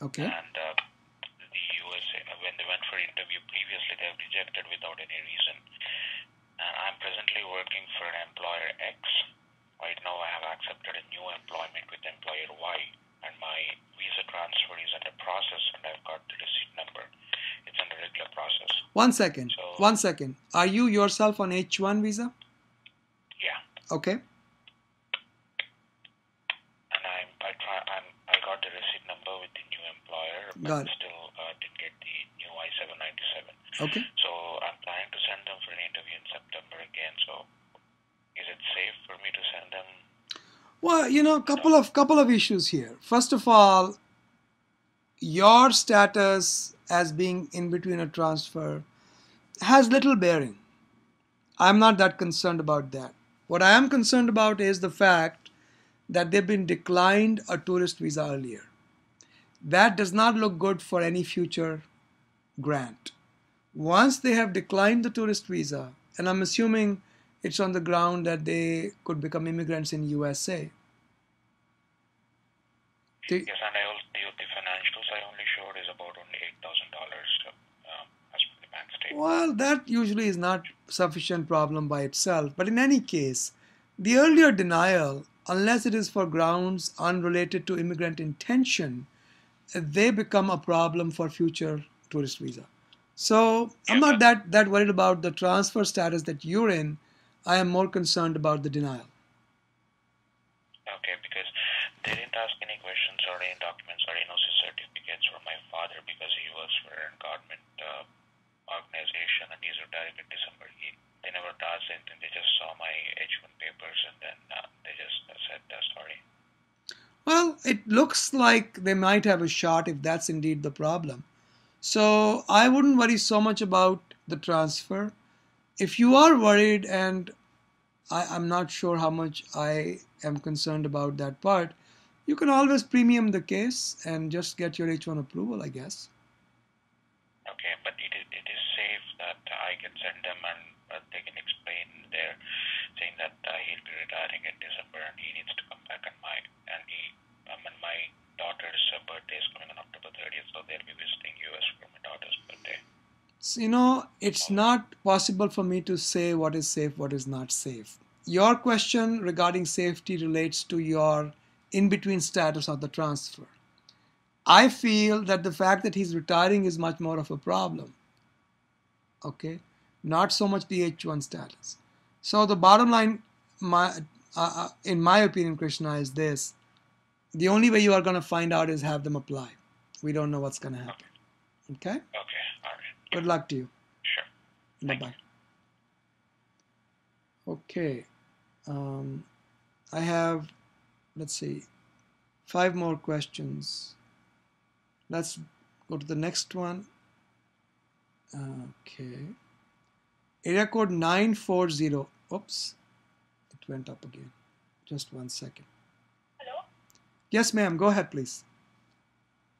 Okay. And uh, the US, uh, when they went for interview previously, they have rejected without any reason. And I'm presently working for an employer X. Right now, I have accepted a new employment with employer Y, and my visa transfer is under process, and I've got the receipt number. It's under regular process. One second. So, one second. Are you yourself on H1 visa? Yeah. Okay. Got it. still uh, didn't get the new I-797. Okay. So I'm planning to send them for an interview in September again. So is it safe for me to send them? Well, you know, couple of couple of issues here. First of all, your status as being in between a transfer has little bearing. I'm not that concerned about that. What I am concerned about is the fact that they've been declined a tourist visa earlier. That does not look good for any future grant. Once they have declined the tourist visa, and I'm assuming it's on the ground that they could become immigrants in USA. They- Yes, and I also the, financials I only showed is about only eight thousand dollars um, as per the bank statement. Well, that usually is not sufficient problem by itself. But in any case, the earlier denial, unless it is for grounds unrelated to immigrant intention, they become a problem for future tourist visa. So I'm not that, that worried about the transfer status that you're in. I am more concerned about the denial. Okay, because they didn't ask any questions or any documents or NOC certificates from my father because he works for a government uh, organization and he's retiring in December. He, they never asked anything. They just saw my H1 papers and then uh, they just uh, said uh, sorry. Well, it looks like they might have a shot if that's indeed the problem. So I wouldn't worry so much about the transfer. If you are worried, and I, I'm not sure how much I am concerned about that part, you can always premium the case and just get your H1 approval, I guess. Okay, but it is, it is safe that I can send them and uh, they can explain there, saying that uh, he'll be retiring in December and he needs to come back and my and he um, and my daughter's uh, birthday is coming on October 30th, so they'll be visiting US for my daughter's birthday. So, you know, it's not possible for me to say what is safe, what is not safe. Your question regarding safety relates to your in between status of the transfer. I feel that the fact that he's retiring is much more of a problem. Okay? Not so much the H1 status. So the bottom line, my, uh, uh, in my opinion, Krishna, is this. The only way you are going to find out is have them apply. We don't know what's going to happen. Okay? Okay. Good luck to you. Sure. Bye bye. Okay. Um, I have, let's see, five more questions. Let's go to the next one. Okay. Area code 940. Oops. It went up again. Just one second. Hello? Yes, ma'am. Go ahead, please.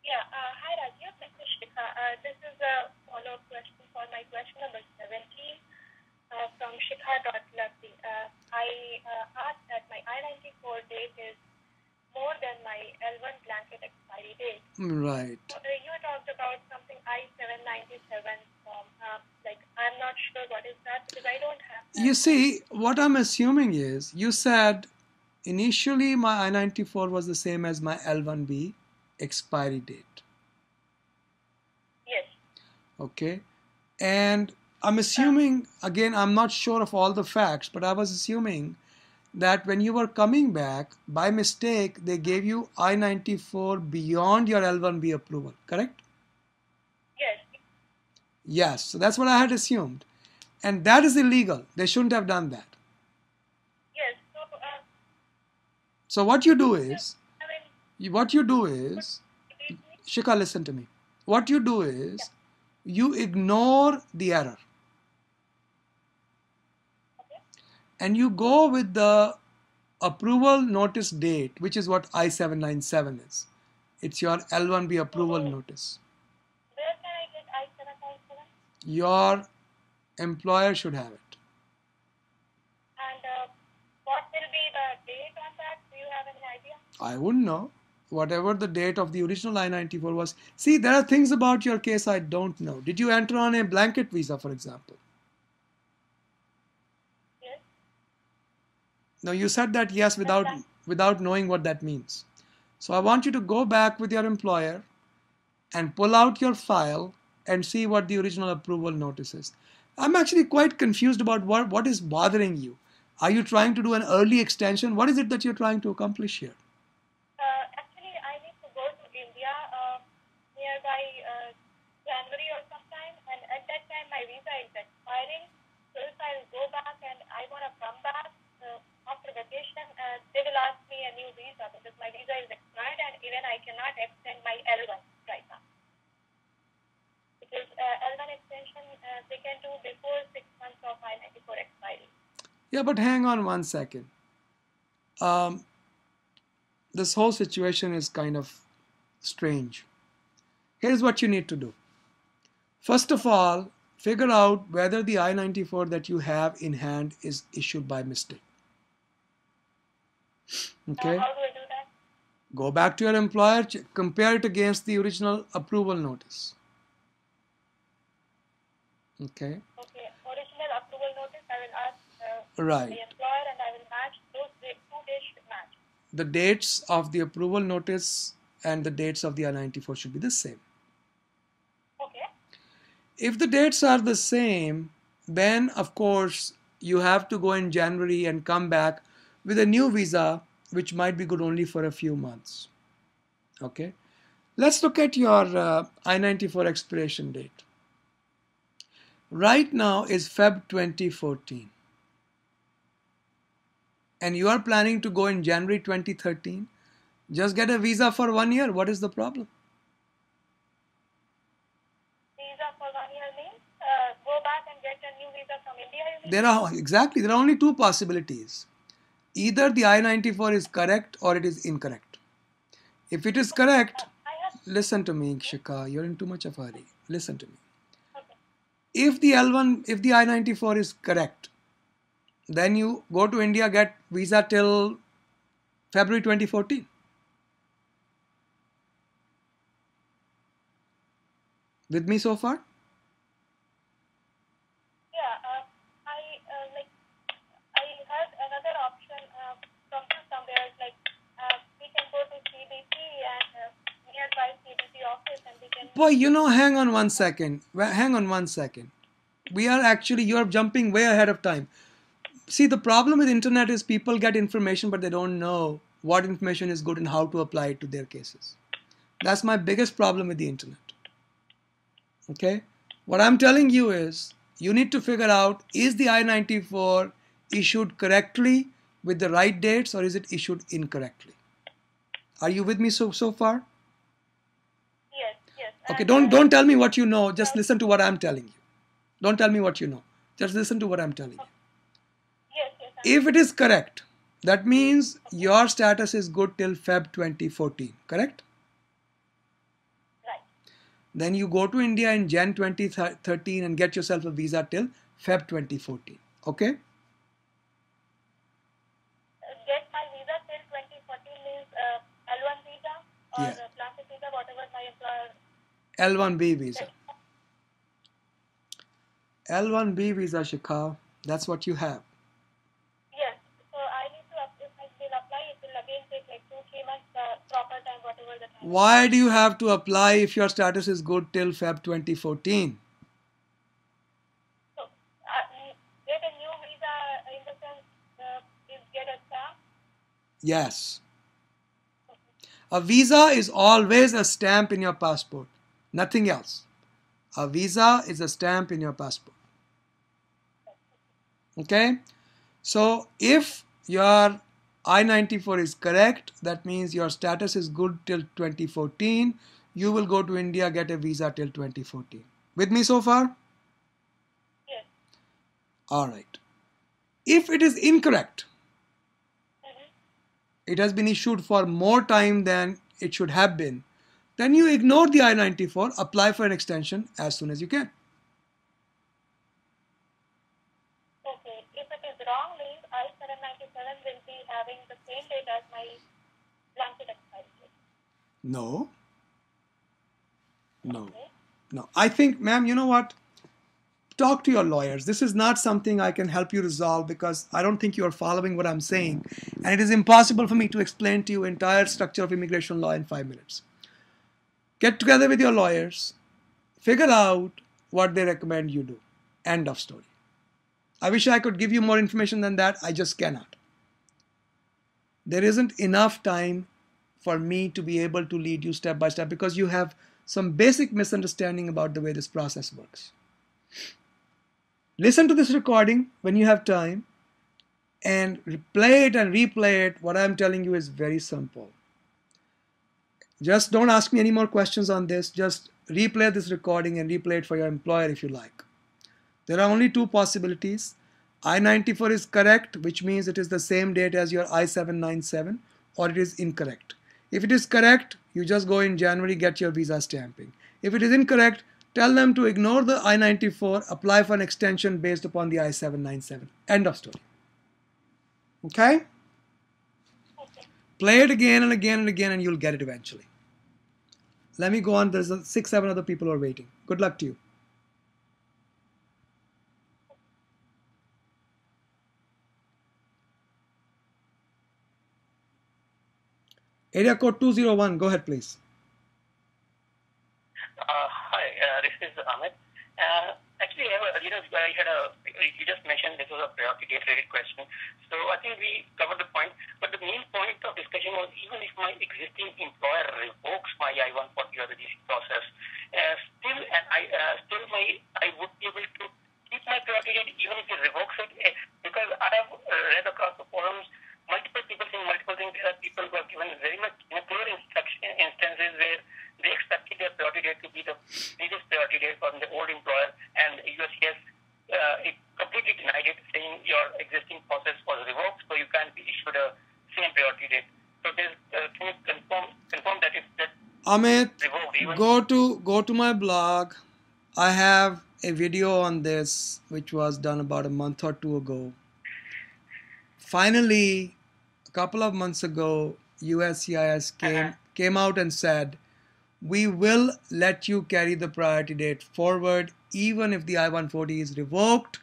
Yeah. Uh, hi, Rajiv. This is Shikha. Uh, this is a follow-up question for my question number 17 uh, from Shikha.Lavdi. Uh, I uh, asked that my I-94 date is more than my L1 blanket expiry date. Right. So, uh, you talked about something I-797 form. Uh, like, I'm not sure what is that because I don't have that. You see, what I'm assuming is you said initially my I 94 was the same as my L1B expiry date. Okay. And I'm assuming, again, I'm not sure of all the facts, but I was assuming that when you were coming back, by mistake, they gave you I 94 beyond your L1B approval, correct? Yes. Yes. So that's what I had assumed. And that is illegal. They shouldn't have done that. Yes. So, uh, So what you do is, I mean, you- what you do is, Shikha, listen to me. What you do is, you ignore the error. And you go with the approval notice date, which is what I 797 is. It's your L1B approval notice. where can I get I-797? Your employer should have it. And uh, what will be the date on that? Do you have any idea? I wouldn't know. Whatever the date of the original I 94 was. See, there are things about your case I don't know. Did you enter on a blanket visa, for example? Yes. No, you said that yes without without knowing what that means. So I want you to go back with your employer and pull out your file and see what the original approval notice is. I'm actually quite confused about what, what is bothering you. Are you trying to do an early extension? What is it that you're trying to accomplish here? Uh, actually, I need to go to India uh, nearby uh, January or sometime, and at that time my visa is expiring. So if I go back and I want to come back uh, after vacation, uh, they will ask me a new visa because my visa is expired, and even I cannot extend my L1 right now. Because uh, L1 extension uh, they can do before six months of I-94 expiry. Yeah, but hang on one second. Um, this whole situation is kind of strange. Here's what you need to do. First of all, figure out whether the I 94 that you have in hand is issued by mistake. Okay? Uh, how do I do that? Go back to your employer, compare it against the original approval notice. Okay? Okay, original approval notice, I will ask uh, Right. the employer and I will match those two should match. The dates of the approval notice and the dates of the I 94 should be the same. Okay. If the dates are the same, then of course you have to go in January and come back with a new visa, which might be good only for a few months. Okay, let's look at your uh, I 94 expiration date. Right now is Feb 2014, and you are planning to go in January 2013. Just get a visa for one year. What is the problem? Visa for one year means uh, go back and get a new visa from India. There are exactly there are only two possibilities. Either the I-94 is correct or it is incorrect. If it is correct, listen to me, Shikha. You're in too much of a hurry. Listen to me. If the L1, if the I-94 is correct, then you go to India, get visa till February 2014. With me so far? Yeah. Uh, I uh, like I heard another option uh, from somewhere like uh, we can go to CBC and uh, can. Boy, you know, hang on one second. Hang on one second. We are actually, you are jumping way ahead of time. See, the problem with internet is people get information, but they don't know what information is good and how to apply it to their cases. That's my biggest problem with the internet. Okay? What I'm telling you is, you need to figure out is the I 94 issued correctly with the right dates or is it issued incorrectly? Are you with me so, so far? Okay, don't don't tell me what you know. Just listen to what I'm telling you. Don't tell me what you know. Just listen to what I'm telling you. Yes. Yes. If it is correct, that means your status is good till Feb 2014. Correct? Right. Then you go to India in Jan 2013 and get yourself a visa till Feb 2014. Okay? Uh, get my visa till 2014 means uh, L1 visa or Yeah. plastic visa, whatever my employer. L1B visa. L1B visa, Shikha. That's what you have. Yes. So I need to, if I will apply, it will again take like two, three months, proper time, whatever the time. Why do you have to apply if your status is good till Feb 2014? So, uh, get a new visa in the sense, uh, is get a stamp. Yes. A visa is always a stamp in your passport, nothing else. A visa is a stamp in your passport. Okay? So if your I 94 is correct, that means your status is good till 2014. You will go to India, get a visa till 2014. With me so far? Yes. Alright. If it is incorrect, Mhm. it has been issued for more time than it should have been, then you ignore the I 94, apply for an extension as soon as you can. Okay. If it is wrong, means I-797 will be having the same date as my blanket expiry date. No. No. Okay. No. I think, ma'am, you know what? Talk to your lawyers. This is not something I can help you resolve because I don't think you are following what I'm saying. And it is impossible for me to explain to you entire structure of immigration law in five minutes. Get together with your lawyers. Figure out what they recommend you do. End of story. I wish I could give you more information than that. I just cannot. There isn't enough time for me to be able to lead you step by step because you have some basic misunderstanding about the way this process works. Listen to this recording when you have time and play it and replay it. What I'm telling you is very simple. Just don't ask me any more questions on this. Just replay this recording and replay it for your employer if you like. There are only two possibilities. I-94 is correct, which means it is the same date as your I-797, or it is incorrect. If it is correct, you just go in January, get your visa stamping. If it is incorrect, tell them to ignore the I-94, apply for an extension based upon the I-797. End of story. Okay? Play it again and again and again and you'll get it eventually. Let me go on. There's six, seven other people who are waiting. Good luck to you. Area code 201, go ahead, please. Uh, hi, uh, this is Amit. Uh, actually, you know, I had a, you just mentioned this was a priority related question. So I think we covered the point. But the main point of discussion was even if my existing employer revokes my I-140 or the GC process, uh, still, and I, uh, still my, I would be able to keep my priority even if he revokes it, eh, because I have read across the forums multiple people saying multiple things. There are people who have given very much you know, clear instruction instances where they expected their priority date to be the previous priority date from the old employer, and USCIS uh, it completely denied it, saying your existing process was revoked, so you can't be issued a same priority date. So this, uh, can you confirm confirm that if that Amit, go to go to my blog. I have a video on this which was done about a month or two ago. Finally, a couple of months ago, USCIS came uh-huh. came out and said, "We will let you carry the priority date forward, even if the I-140 is revoked,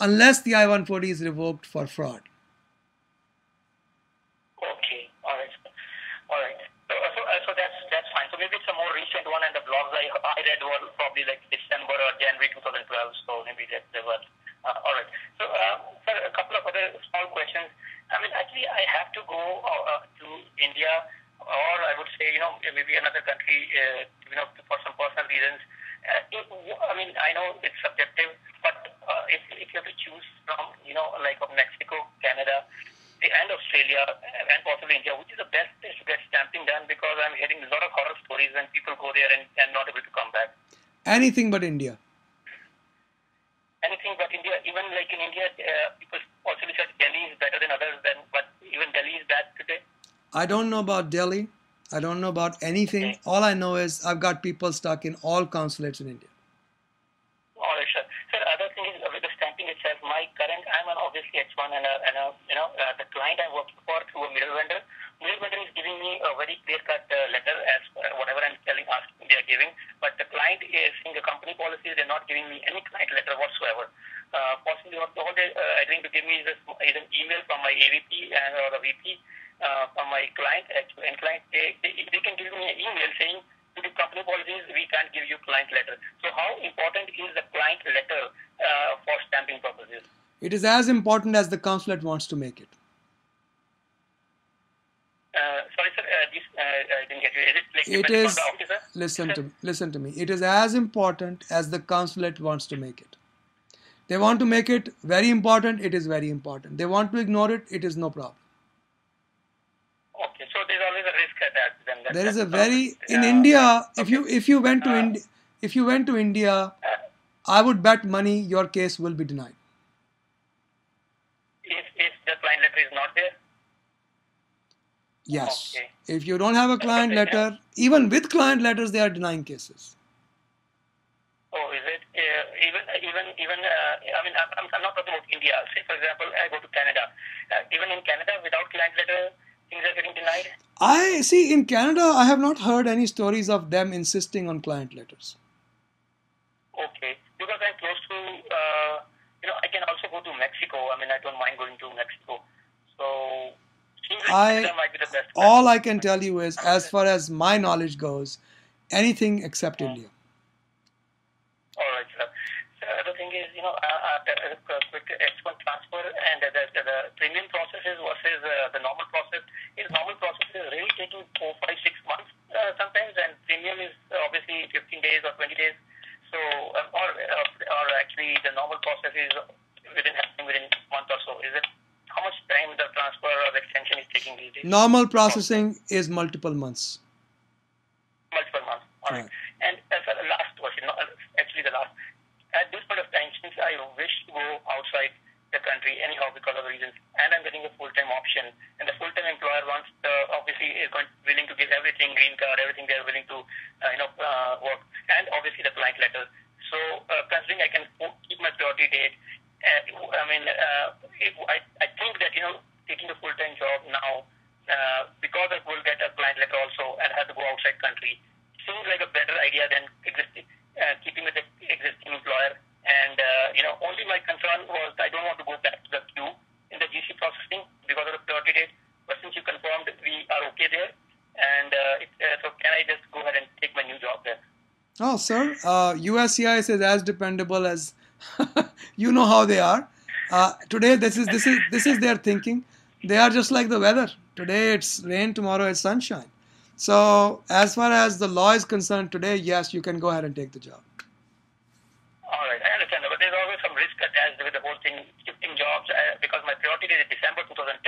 unless the I-140 is revoked for fraud." Okay, all right, all right. So, so, uh, so that's that's fine. So maybe it's a more recent one, and the blogs I I read were probably like December or January 2012. So maybe that they were. Uh, all right. So, uh, sir, a couple of other small questions. I mean, actually, I have to go uh, to India, or I would say, you know, maybe another country, uh, you know, for some personal reasons. Uh, it, I mean, I know it's subjective, but uh, if, if you have to choose from, you know, like of Mexico, Canada, and Australia, and possibly India, which is the best place to get stamping done? Because I'm hearing a lot of horror stories when people go there and, and not able to come back. Anything but India anything but India. Even like in India, uh, people also said Delhi is better than others, than, but even Delhi is bad today. I don't know about Delhi. I don't know about anything. Okay. All I know is I've got people stuck in all consulates in India. All right, sir. Sir, other thing is with the stamping itself. My current, I'm an obviously H1 and a, and a you know uh, the client I'm working for through a middle vendor. Middle vendor is giving me a very clear cut uh, letter as uh, whatever I'm telling, asking they are giving. But the client is in the company policy. They're not giving me any client letter whatsoever. Uh, possibly what all they uh, agreeing to give me is, a, is an email from my AVP and or a VP uh, from my client. Actually, and client they, they, they can give me an email saying to the company policies we can't give you client letter. So how important is the client letter uh, for stamping purposes? It is as important as the consulate wants to make it. Uh, sorry, sir. Uh, this, uh, I didn't get you. Is it like it is. Listen to listen to me. It is as important as the consulate wants to make it. They want to make it very important. It is very important. They want to ignore it. It is no problem. Okay, so there's always a risk at that. Then that, there is a very in India. If you if you went to uh, India, if you went to India, uh, I would bet money your case will be denied. If if the client letter is not there. Yes. Okay. If you don't have a client letter, even with client letters, they are denying cases. Oh, is it? Uh, even, even, even. Uh, I mean, I'm, I'm, not talking about India. Say, for example, I go to Canada. Uh, even in Canada, without client letter, things are getting denied. I see. In Canada, I have not heard any stories of them insisting on client letters. Okay, because I'm close to. Uh, you know, I can also go to Mexico. I mean, I don't mind going to Mexico. So I, all I can tell you is, as far as my knowledge goes, anything except India. All right, sir. So the thing is, you know, uh, uh, the, uh, quick H1 transfer and the, the, the premium processes versus uh, the normal process. Is normal process is really taking four, five, six months uh, sometimes, and premium is obviously 15 days or 20 days. So, um, or uh, or actually the normal process is within happening within a month or so. Is it how much time the transfer or extension is taking these days? Normal processing is multiple months. Multiple months. All right. Right. And as a last question, no, actually the last, at this point of time, since I wish to go outside the country anyhow because of the reasons, and I'm getting a full-time option, and the full-time employer wants the, obviously is going, willing to give everything, green card, everything they're willing to, uh, you know, uh, work, and obviously the client letter. So uh, considering I can keep my priority date, uh, I mean, uh, if, I, I think that, you know, taking a full-time job now, uh, because I will get a client letter also and have to go outside country, seems like a better idea than existing, uh, keeping with the existing employer. And uh, you know, only my concern was I don't want to go back to the queue in the GC processing because of the priority date. But since you confirmed we are okay there, and uh, it, uh, so can I just go ahead and take my new job there? Oh, sir, uh, USCIS is as dependable as you know how they are. Uh, today, this is this is this is their thinking. They are just like the weather. Today it's rain, tomorrow it's sunshine. So, as far as the law is concerned, today, yes, you can go ahead and take the job. All right, I understand, but there's always some risk attached with the whole thing, shifting jobs, uh, because my priority is December 2010,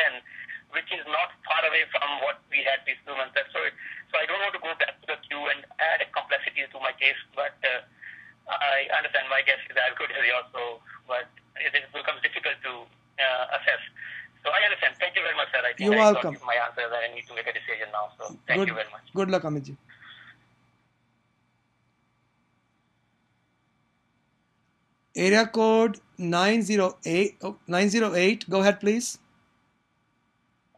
which is not far away from what we had these two months. So, so I don't want to go back to the queue and add complexity to my case, but uh, I understand my guess is as good as yours, so, but it, becomes difficult to uh, assess. So I understand. Thank you very much, sir. I think You're I welcome. my answers and I need to make a decision now. So thank good, you very much. good luck, Amitji. Area code 908, oh, 908. Go ahead, please.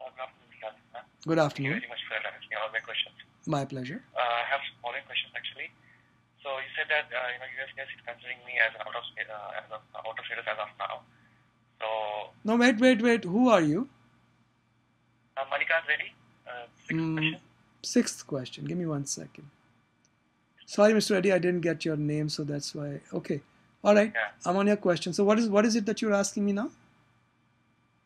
Good afternoon, Vikas, ma'am. Good Thank you very much for answering all my questions. My pleasure. Uh, I have some following questions actually. So you said that uh, you know USCIS is considering me as an out of uh, as of, out of status as of now. So No, wait, wait, wait. Who are you? uh, Reddy, uh, sixth Mm, question. Sixth question. Give me one second. Sorry, Mr. Reddy, I didn't get your name, so that's why. Okay. All right. Yeah. I'm on your question. So, what is what is it that you're asking me now?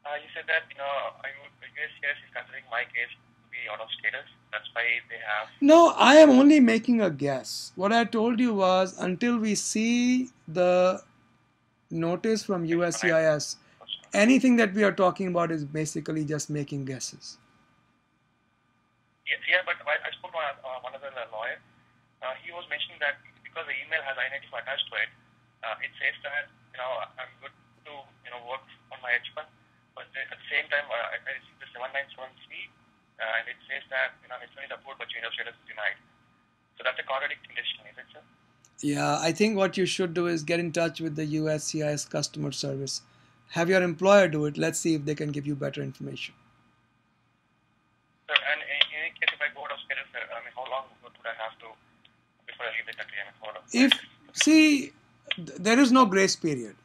Uh, you said that you know USCIS is considering my case to be out of status. That's why they have. No, I am only making a guess. What I told you was until we see the notice from USCIS, anything that we are talking about is basically just making guesses. Yeah, yeah but I, I spoke to one, uh, one other lawyer. Uh, he was mentioning that because the email has I-95 attached to it, uh, it says that you know I'm good to you know work on my H1, but at the same time uh, I, I received the 797C, uh, and it says that you know H1 is approved but change of status is denied. So that's a contradicting decision, is it, sir? Yeah, I think what you should do is get in touch with the USCIS customer service. Have your employer do it. Let's see if they can give you better information. Sir, and in, in any case, if I go out of status, sir, I mean, how long would I have to before I leave the country? I mean, how long? If see, there is no grace period.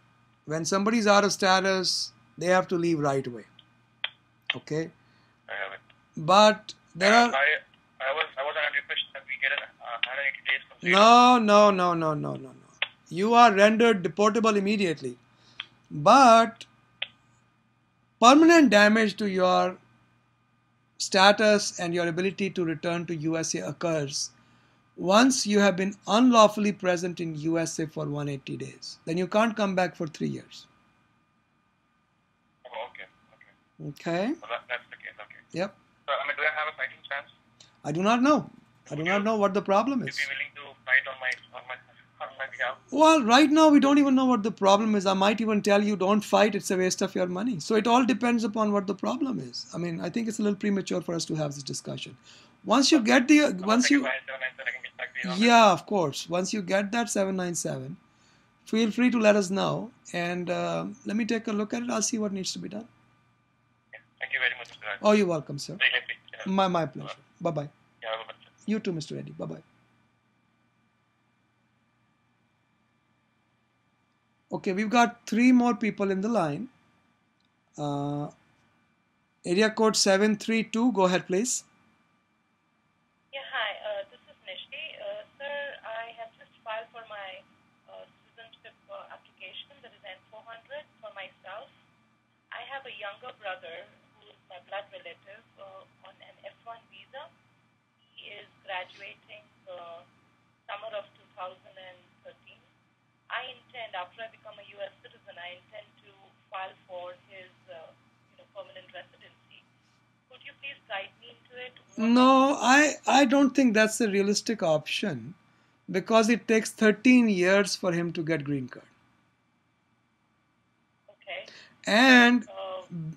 When somebody's out of status, they have to leave right away. Okay, I have it. But there are I, I was I was under impression that we get an uh, 180 days from no, no, no, no, no, no, no. You are rendered deportable immediately, but permanent damage to your status and your ability to return to USA occurs once you have been unlawfully present in USA for 180 days. Then you can't come back for three years. Oh, okay, okay. Okay. So that, that's the case. Okay. Yep. So I mean, do I have a fighting chance? I do not know. I do not know what the problem is. you be willing to fight on my on my on my behalf? Well, right now we don't even know what the problem is. I might even tell you don't fight, it's a waste of your money. So it all depends upon what the problem is. I mean, I think it's a little premature for us to have this discussion. Once you get the once you I can get back to you on that. yeah, of course. Once you get that 797, feel free to let us know and uh, let me take a look at it. I'll see what needs to be done. Yeah. Thank you very much, Mr. Raj. Oh, you're welcome, sir. Very happy. Yeah. My my pleasure. Bye bye. Yeah, have a good day. You too, Mr. Reddy. Bye bye. Okay, we've got three more people in the line. Uh, area code 732, go ahead, please. Yeah, hi. Uh, this is Nishti. Uh, sir, I have just filed for my uh, citizenship uh, application application that is N400 for myself. I have a younger brother who is my blood relative uh, on an F1 visa. He is graduating uh, summer of 2013. I intend, after I become a U.S. citizen, I intend to file for his uh, you know, permanent residency. Could you please guide me into it? What- No, I, I don't think that's a realistic option because it takes 13 years for him to get green card. Okay. And Uh,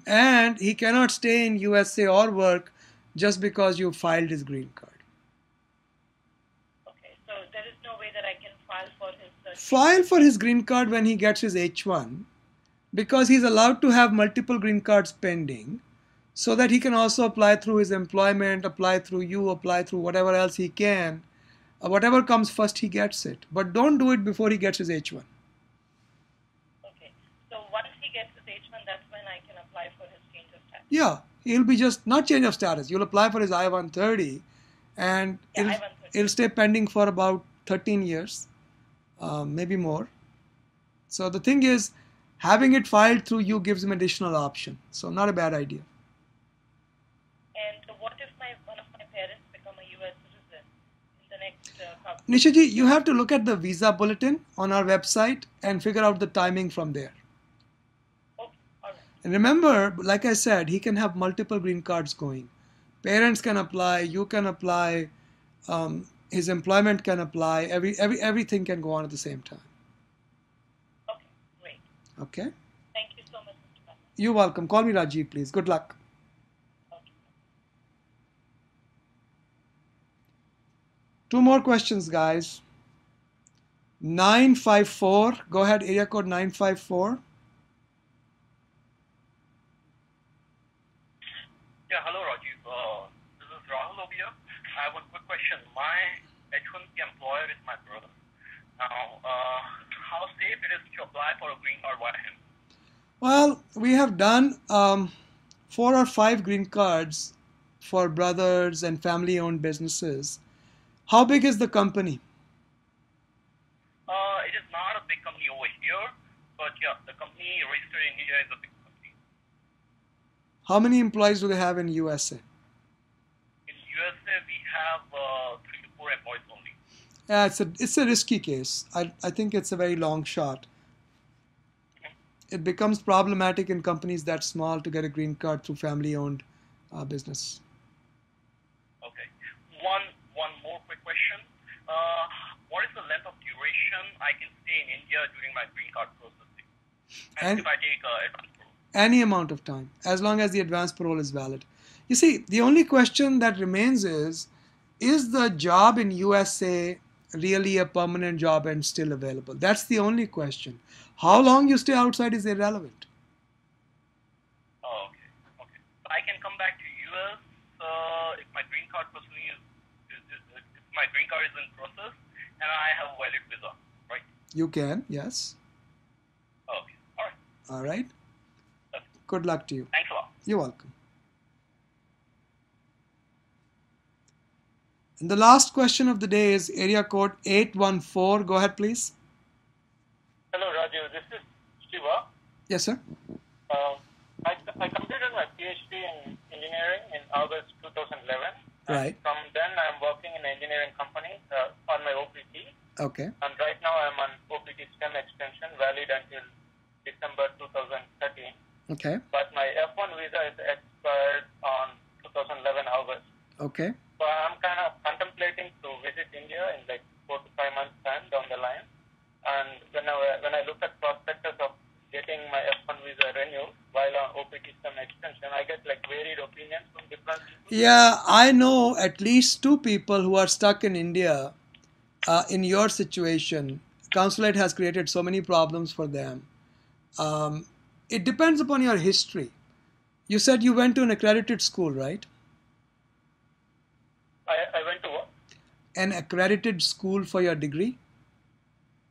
and he cannot stay in USA or work just because you filed his green card. okay. So there is no way that I can file for his. File for his green card when he gets his H1 because he's allowed to have multiple green cards pending so that he can also apply through his employment, apply through you, apply through whatever else he can. Uh, whatever comes first, he gets it. But don't do it before he gets his H1. Okay. So once he gets his H1, that's when I can apply for his change of status. Yeah, he'll be just not change of status. You'll apply for his I-130, and Yeah, it'll, I-130. it'll stay pending for about 13 years, um, maybe more. So the thing is, having it filed through you gives him additional option. So not a bad idea. And what if my one of my parents become a U.S. citizen in the next uh, couple? Nishaji, you have to look at the visa bulletin on our website and figure out the timing from there. Okay. All right. And remember, like I said, he can have multiple green cards going. Parents can apply, you can apply, um, his employment can apply, every, every, everything can go on at the same time. Okay. Great. Okay? Thank you so much, Mr. You're welcome. Call me Rajiv, please. Good luck. Okay. Two more questions, guys. 954. Go ahead, area code 954. Yeah, hello, Rajiv. Uh, this is Rahul over here. I have one quick question. My H-1B employer is my brother. Now, uh, how safe it is to apply for a green card via him? Well, we have done um, four or five green cards for brothers and family owned businesses. How big is the company? Uh, it is not a big company over here, but yeah, the company registered in India is a big company. How many employees do they have in USA? In USA, we have uh, three to four employees only. Yeah, it's a it's a risky case. I I think it's a very long shot. It becomes problematic in companies that small to get a green card through family-owned uh, business. Okay. One one more quick question. Uh, what is the length of duration I can stay in India during my green card processing? And, And- if I take uh? Any amount of time, as long as the advance parole is valid. You see, the only question that remains is: Is the job in USA really a permanent job and still available? That's the only question. How long you stay outside is irrelevant. Oh, okay. Okay. I can come back to US uh, if my green card processing is, is, is if my green card is in process and I have a valid visa, right? You can, yes. Okay. All right. All right. Good luck to you. Thanks a lot. You're welcome. And the last question of the day is area code 814. Go ahead, please. Hello, Rajiv. This is Shiva. Yes, sir. Um, I, I completed my PhD in engineering in August 2011. And Right. From then, I'm working in an engineering company uh, on my OPT. Okay. And right now, I'm on OPT STEM extension valid until December 2013. Okay. But my F1 visa is expired on 2011 August. Okay. So I'm kind of contemplating to visit India in like four to five months time down the line. And when I when I look at prospectus of getting my F1 visa renewed while on OPT STEM extension, I get like varied opinions from different people. Yeah, I know at least two people who are stuck in India uh, in your situation. Consulate has created so many problems for them. Um, it depends upon your history. You said you went to an accredited school, right? I, I went to work. An accredited school for your degree?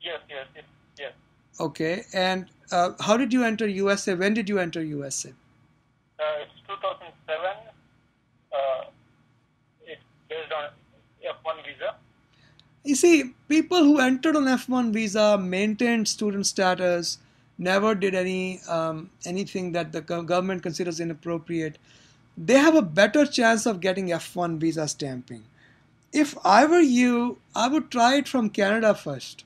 Yes, yes, yes, yes. Okay. And uh, how did you enter USA? When did you enter USA? Uh, it's 2007. Uh, it's based on F1 visa. You see, people who entered on F1 visa maintained student status, never did any um, anything that the government considers inappropriate. They have a better chance of getting F1 visa stamping. If I were you, I would try it from Canada first,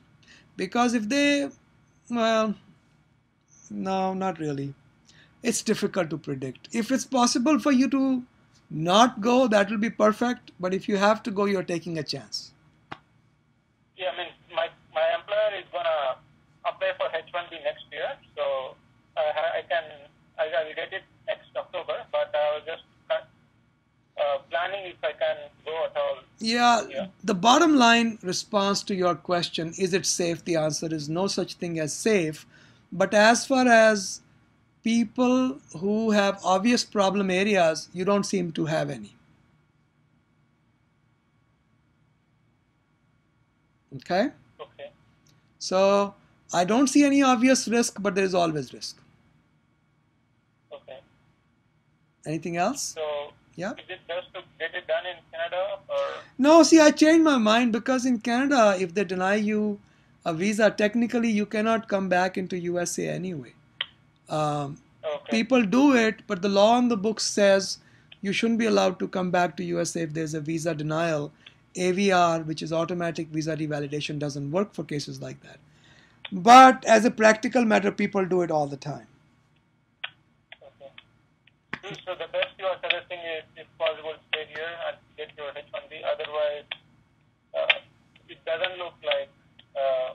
because if they, well, no, not really. It's difficult to predict. If it's possible for you to not go, that will be perfect. But if you have to go, you're taking a chance. Yeah, I mean, my, my employer is going to apply for H1B next year. So uh, I can, I will get it next October, but I was just uh, planning if I can go at all. Yeah, yeah, the bottom line response to your question is it safe? The answer is no such thing as safe. But as far as people who have obvious problem areas, you don't seem to have any. Okay? Okay. So I don't see any obvious risk, but there is always risk. Okay. Anything else? So yeah. Is it just to get it done in Canada or? No, see, I changed my mind because in Canada, if they deny you a visa, technically you cannot come back into USA anyway. Um, okay. People do it, but the law on the books says you shouldn't be allowed to come back to USA if there's a visa denial. AVR, which is automatic visa revalidation, doesn't work for cases like that. But as a practical matter, people do it all the time. Okay. So the best you are suggesting is, if possible, stay here and get your H1B. Otherwise, uh, it doesn't look like uh,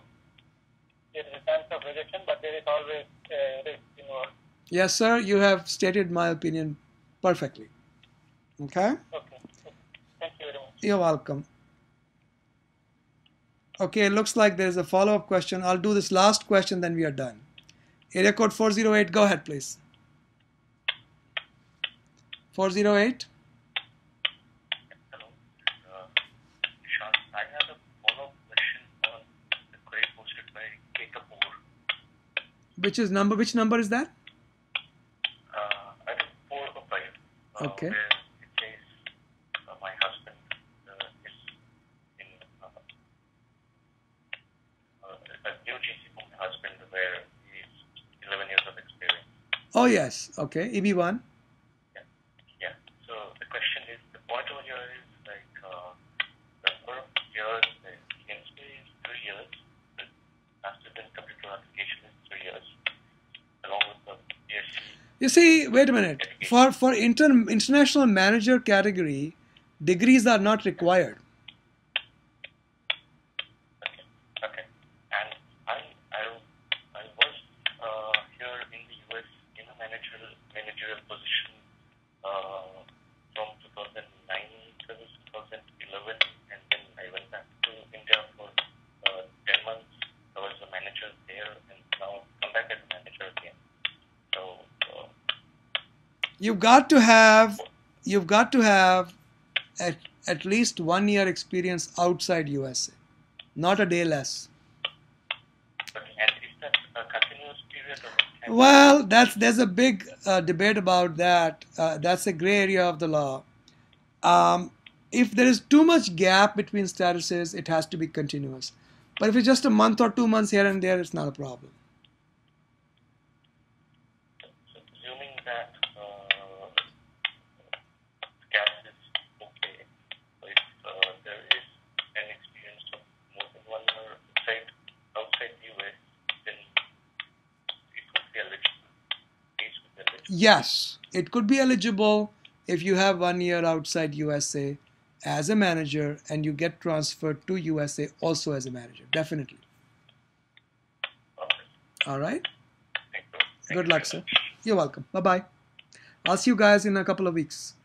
there is a chance of rejection, but there is always a risk involved. Yes, sir. You have stated my opinion perfectly. Okay? Okay. Thank you very much. You're welcome. Okay, it looks like there's a follow-up question. I'll do this last question, then we are done. Area code 408, go ahead, please. 408? Hello. Uh, Sean, I have a follow-up question on the query posted by. Which is number, which number is that? Uh, I think 4 or 5. Uh, Okay. Where it says uh, my husband uh, is in uh, uh, a new GC for my husband where he's 11 years of experience. Oh, yes. Okay, EB1. Yeah. Yeah. So the question is, the point over here is like uh, number of years that he can stay is three years. The master's in computer application is three years, along with the. You see, wait a minute. For for inter, international manager category, degrees are not required. Okay. Okay. And I I I was uh, here in the US in a managerial managerial position uh, from 2009 to 2011, and then I went back to India for uh, 10 months. I was a manager there, and now come back as a manager again. So uh, You've got to have you've got to have at, at least one year experience outside USA, not a day less. but and is that a continuous period or can- Well, that's there's a big uh, debate about that. Uh, that's a gray area of the law. Um, if there is too much gap between statuses, it has to be continuous. But if it's just a month or two months here and there, it's not a problem. So assuming that uh, gas is okay, so if uh, there is an experience of more than one year outside outside US, then it would be eligible. Case would be eligible. Yes, it could be eligible if you have one year outside USA as a manager and you get transferred to USA also as a manager. Definitely. All right. Good luck, sir. You're welcome. Bye bye. I'll see you guys in a couple of weeks.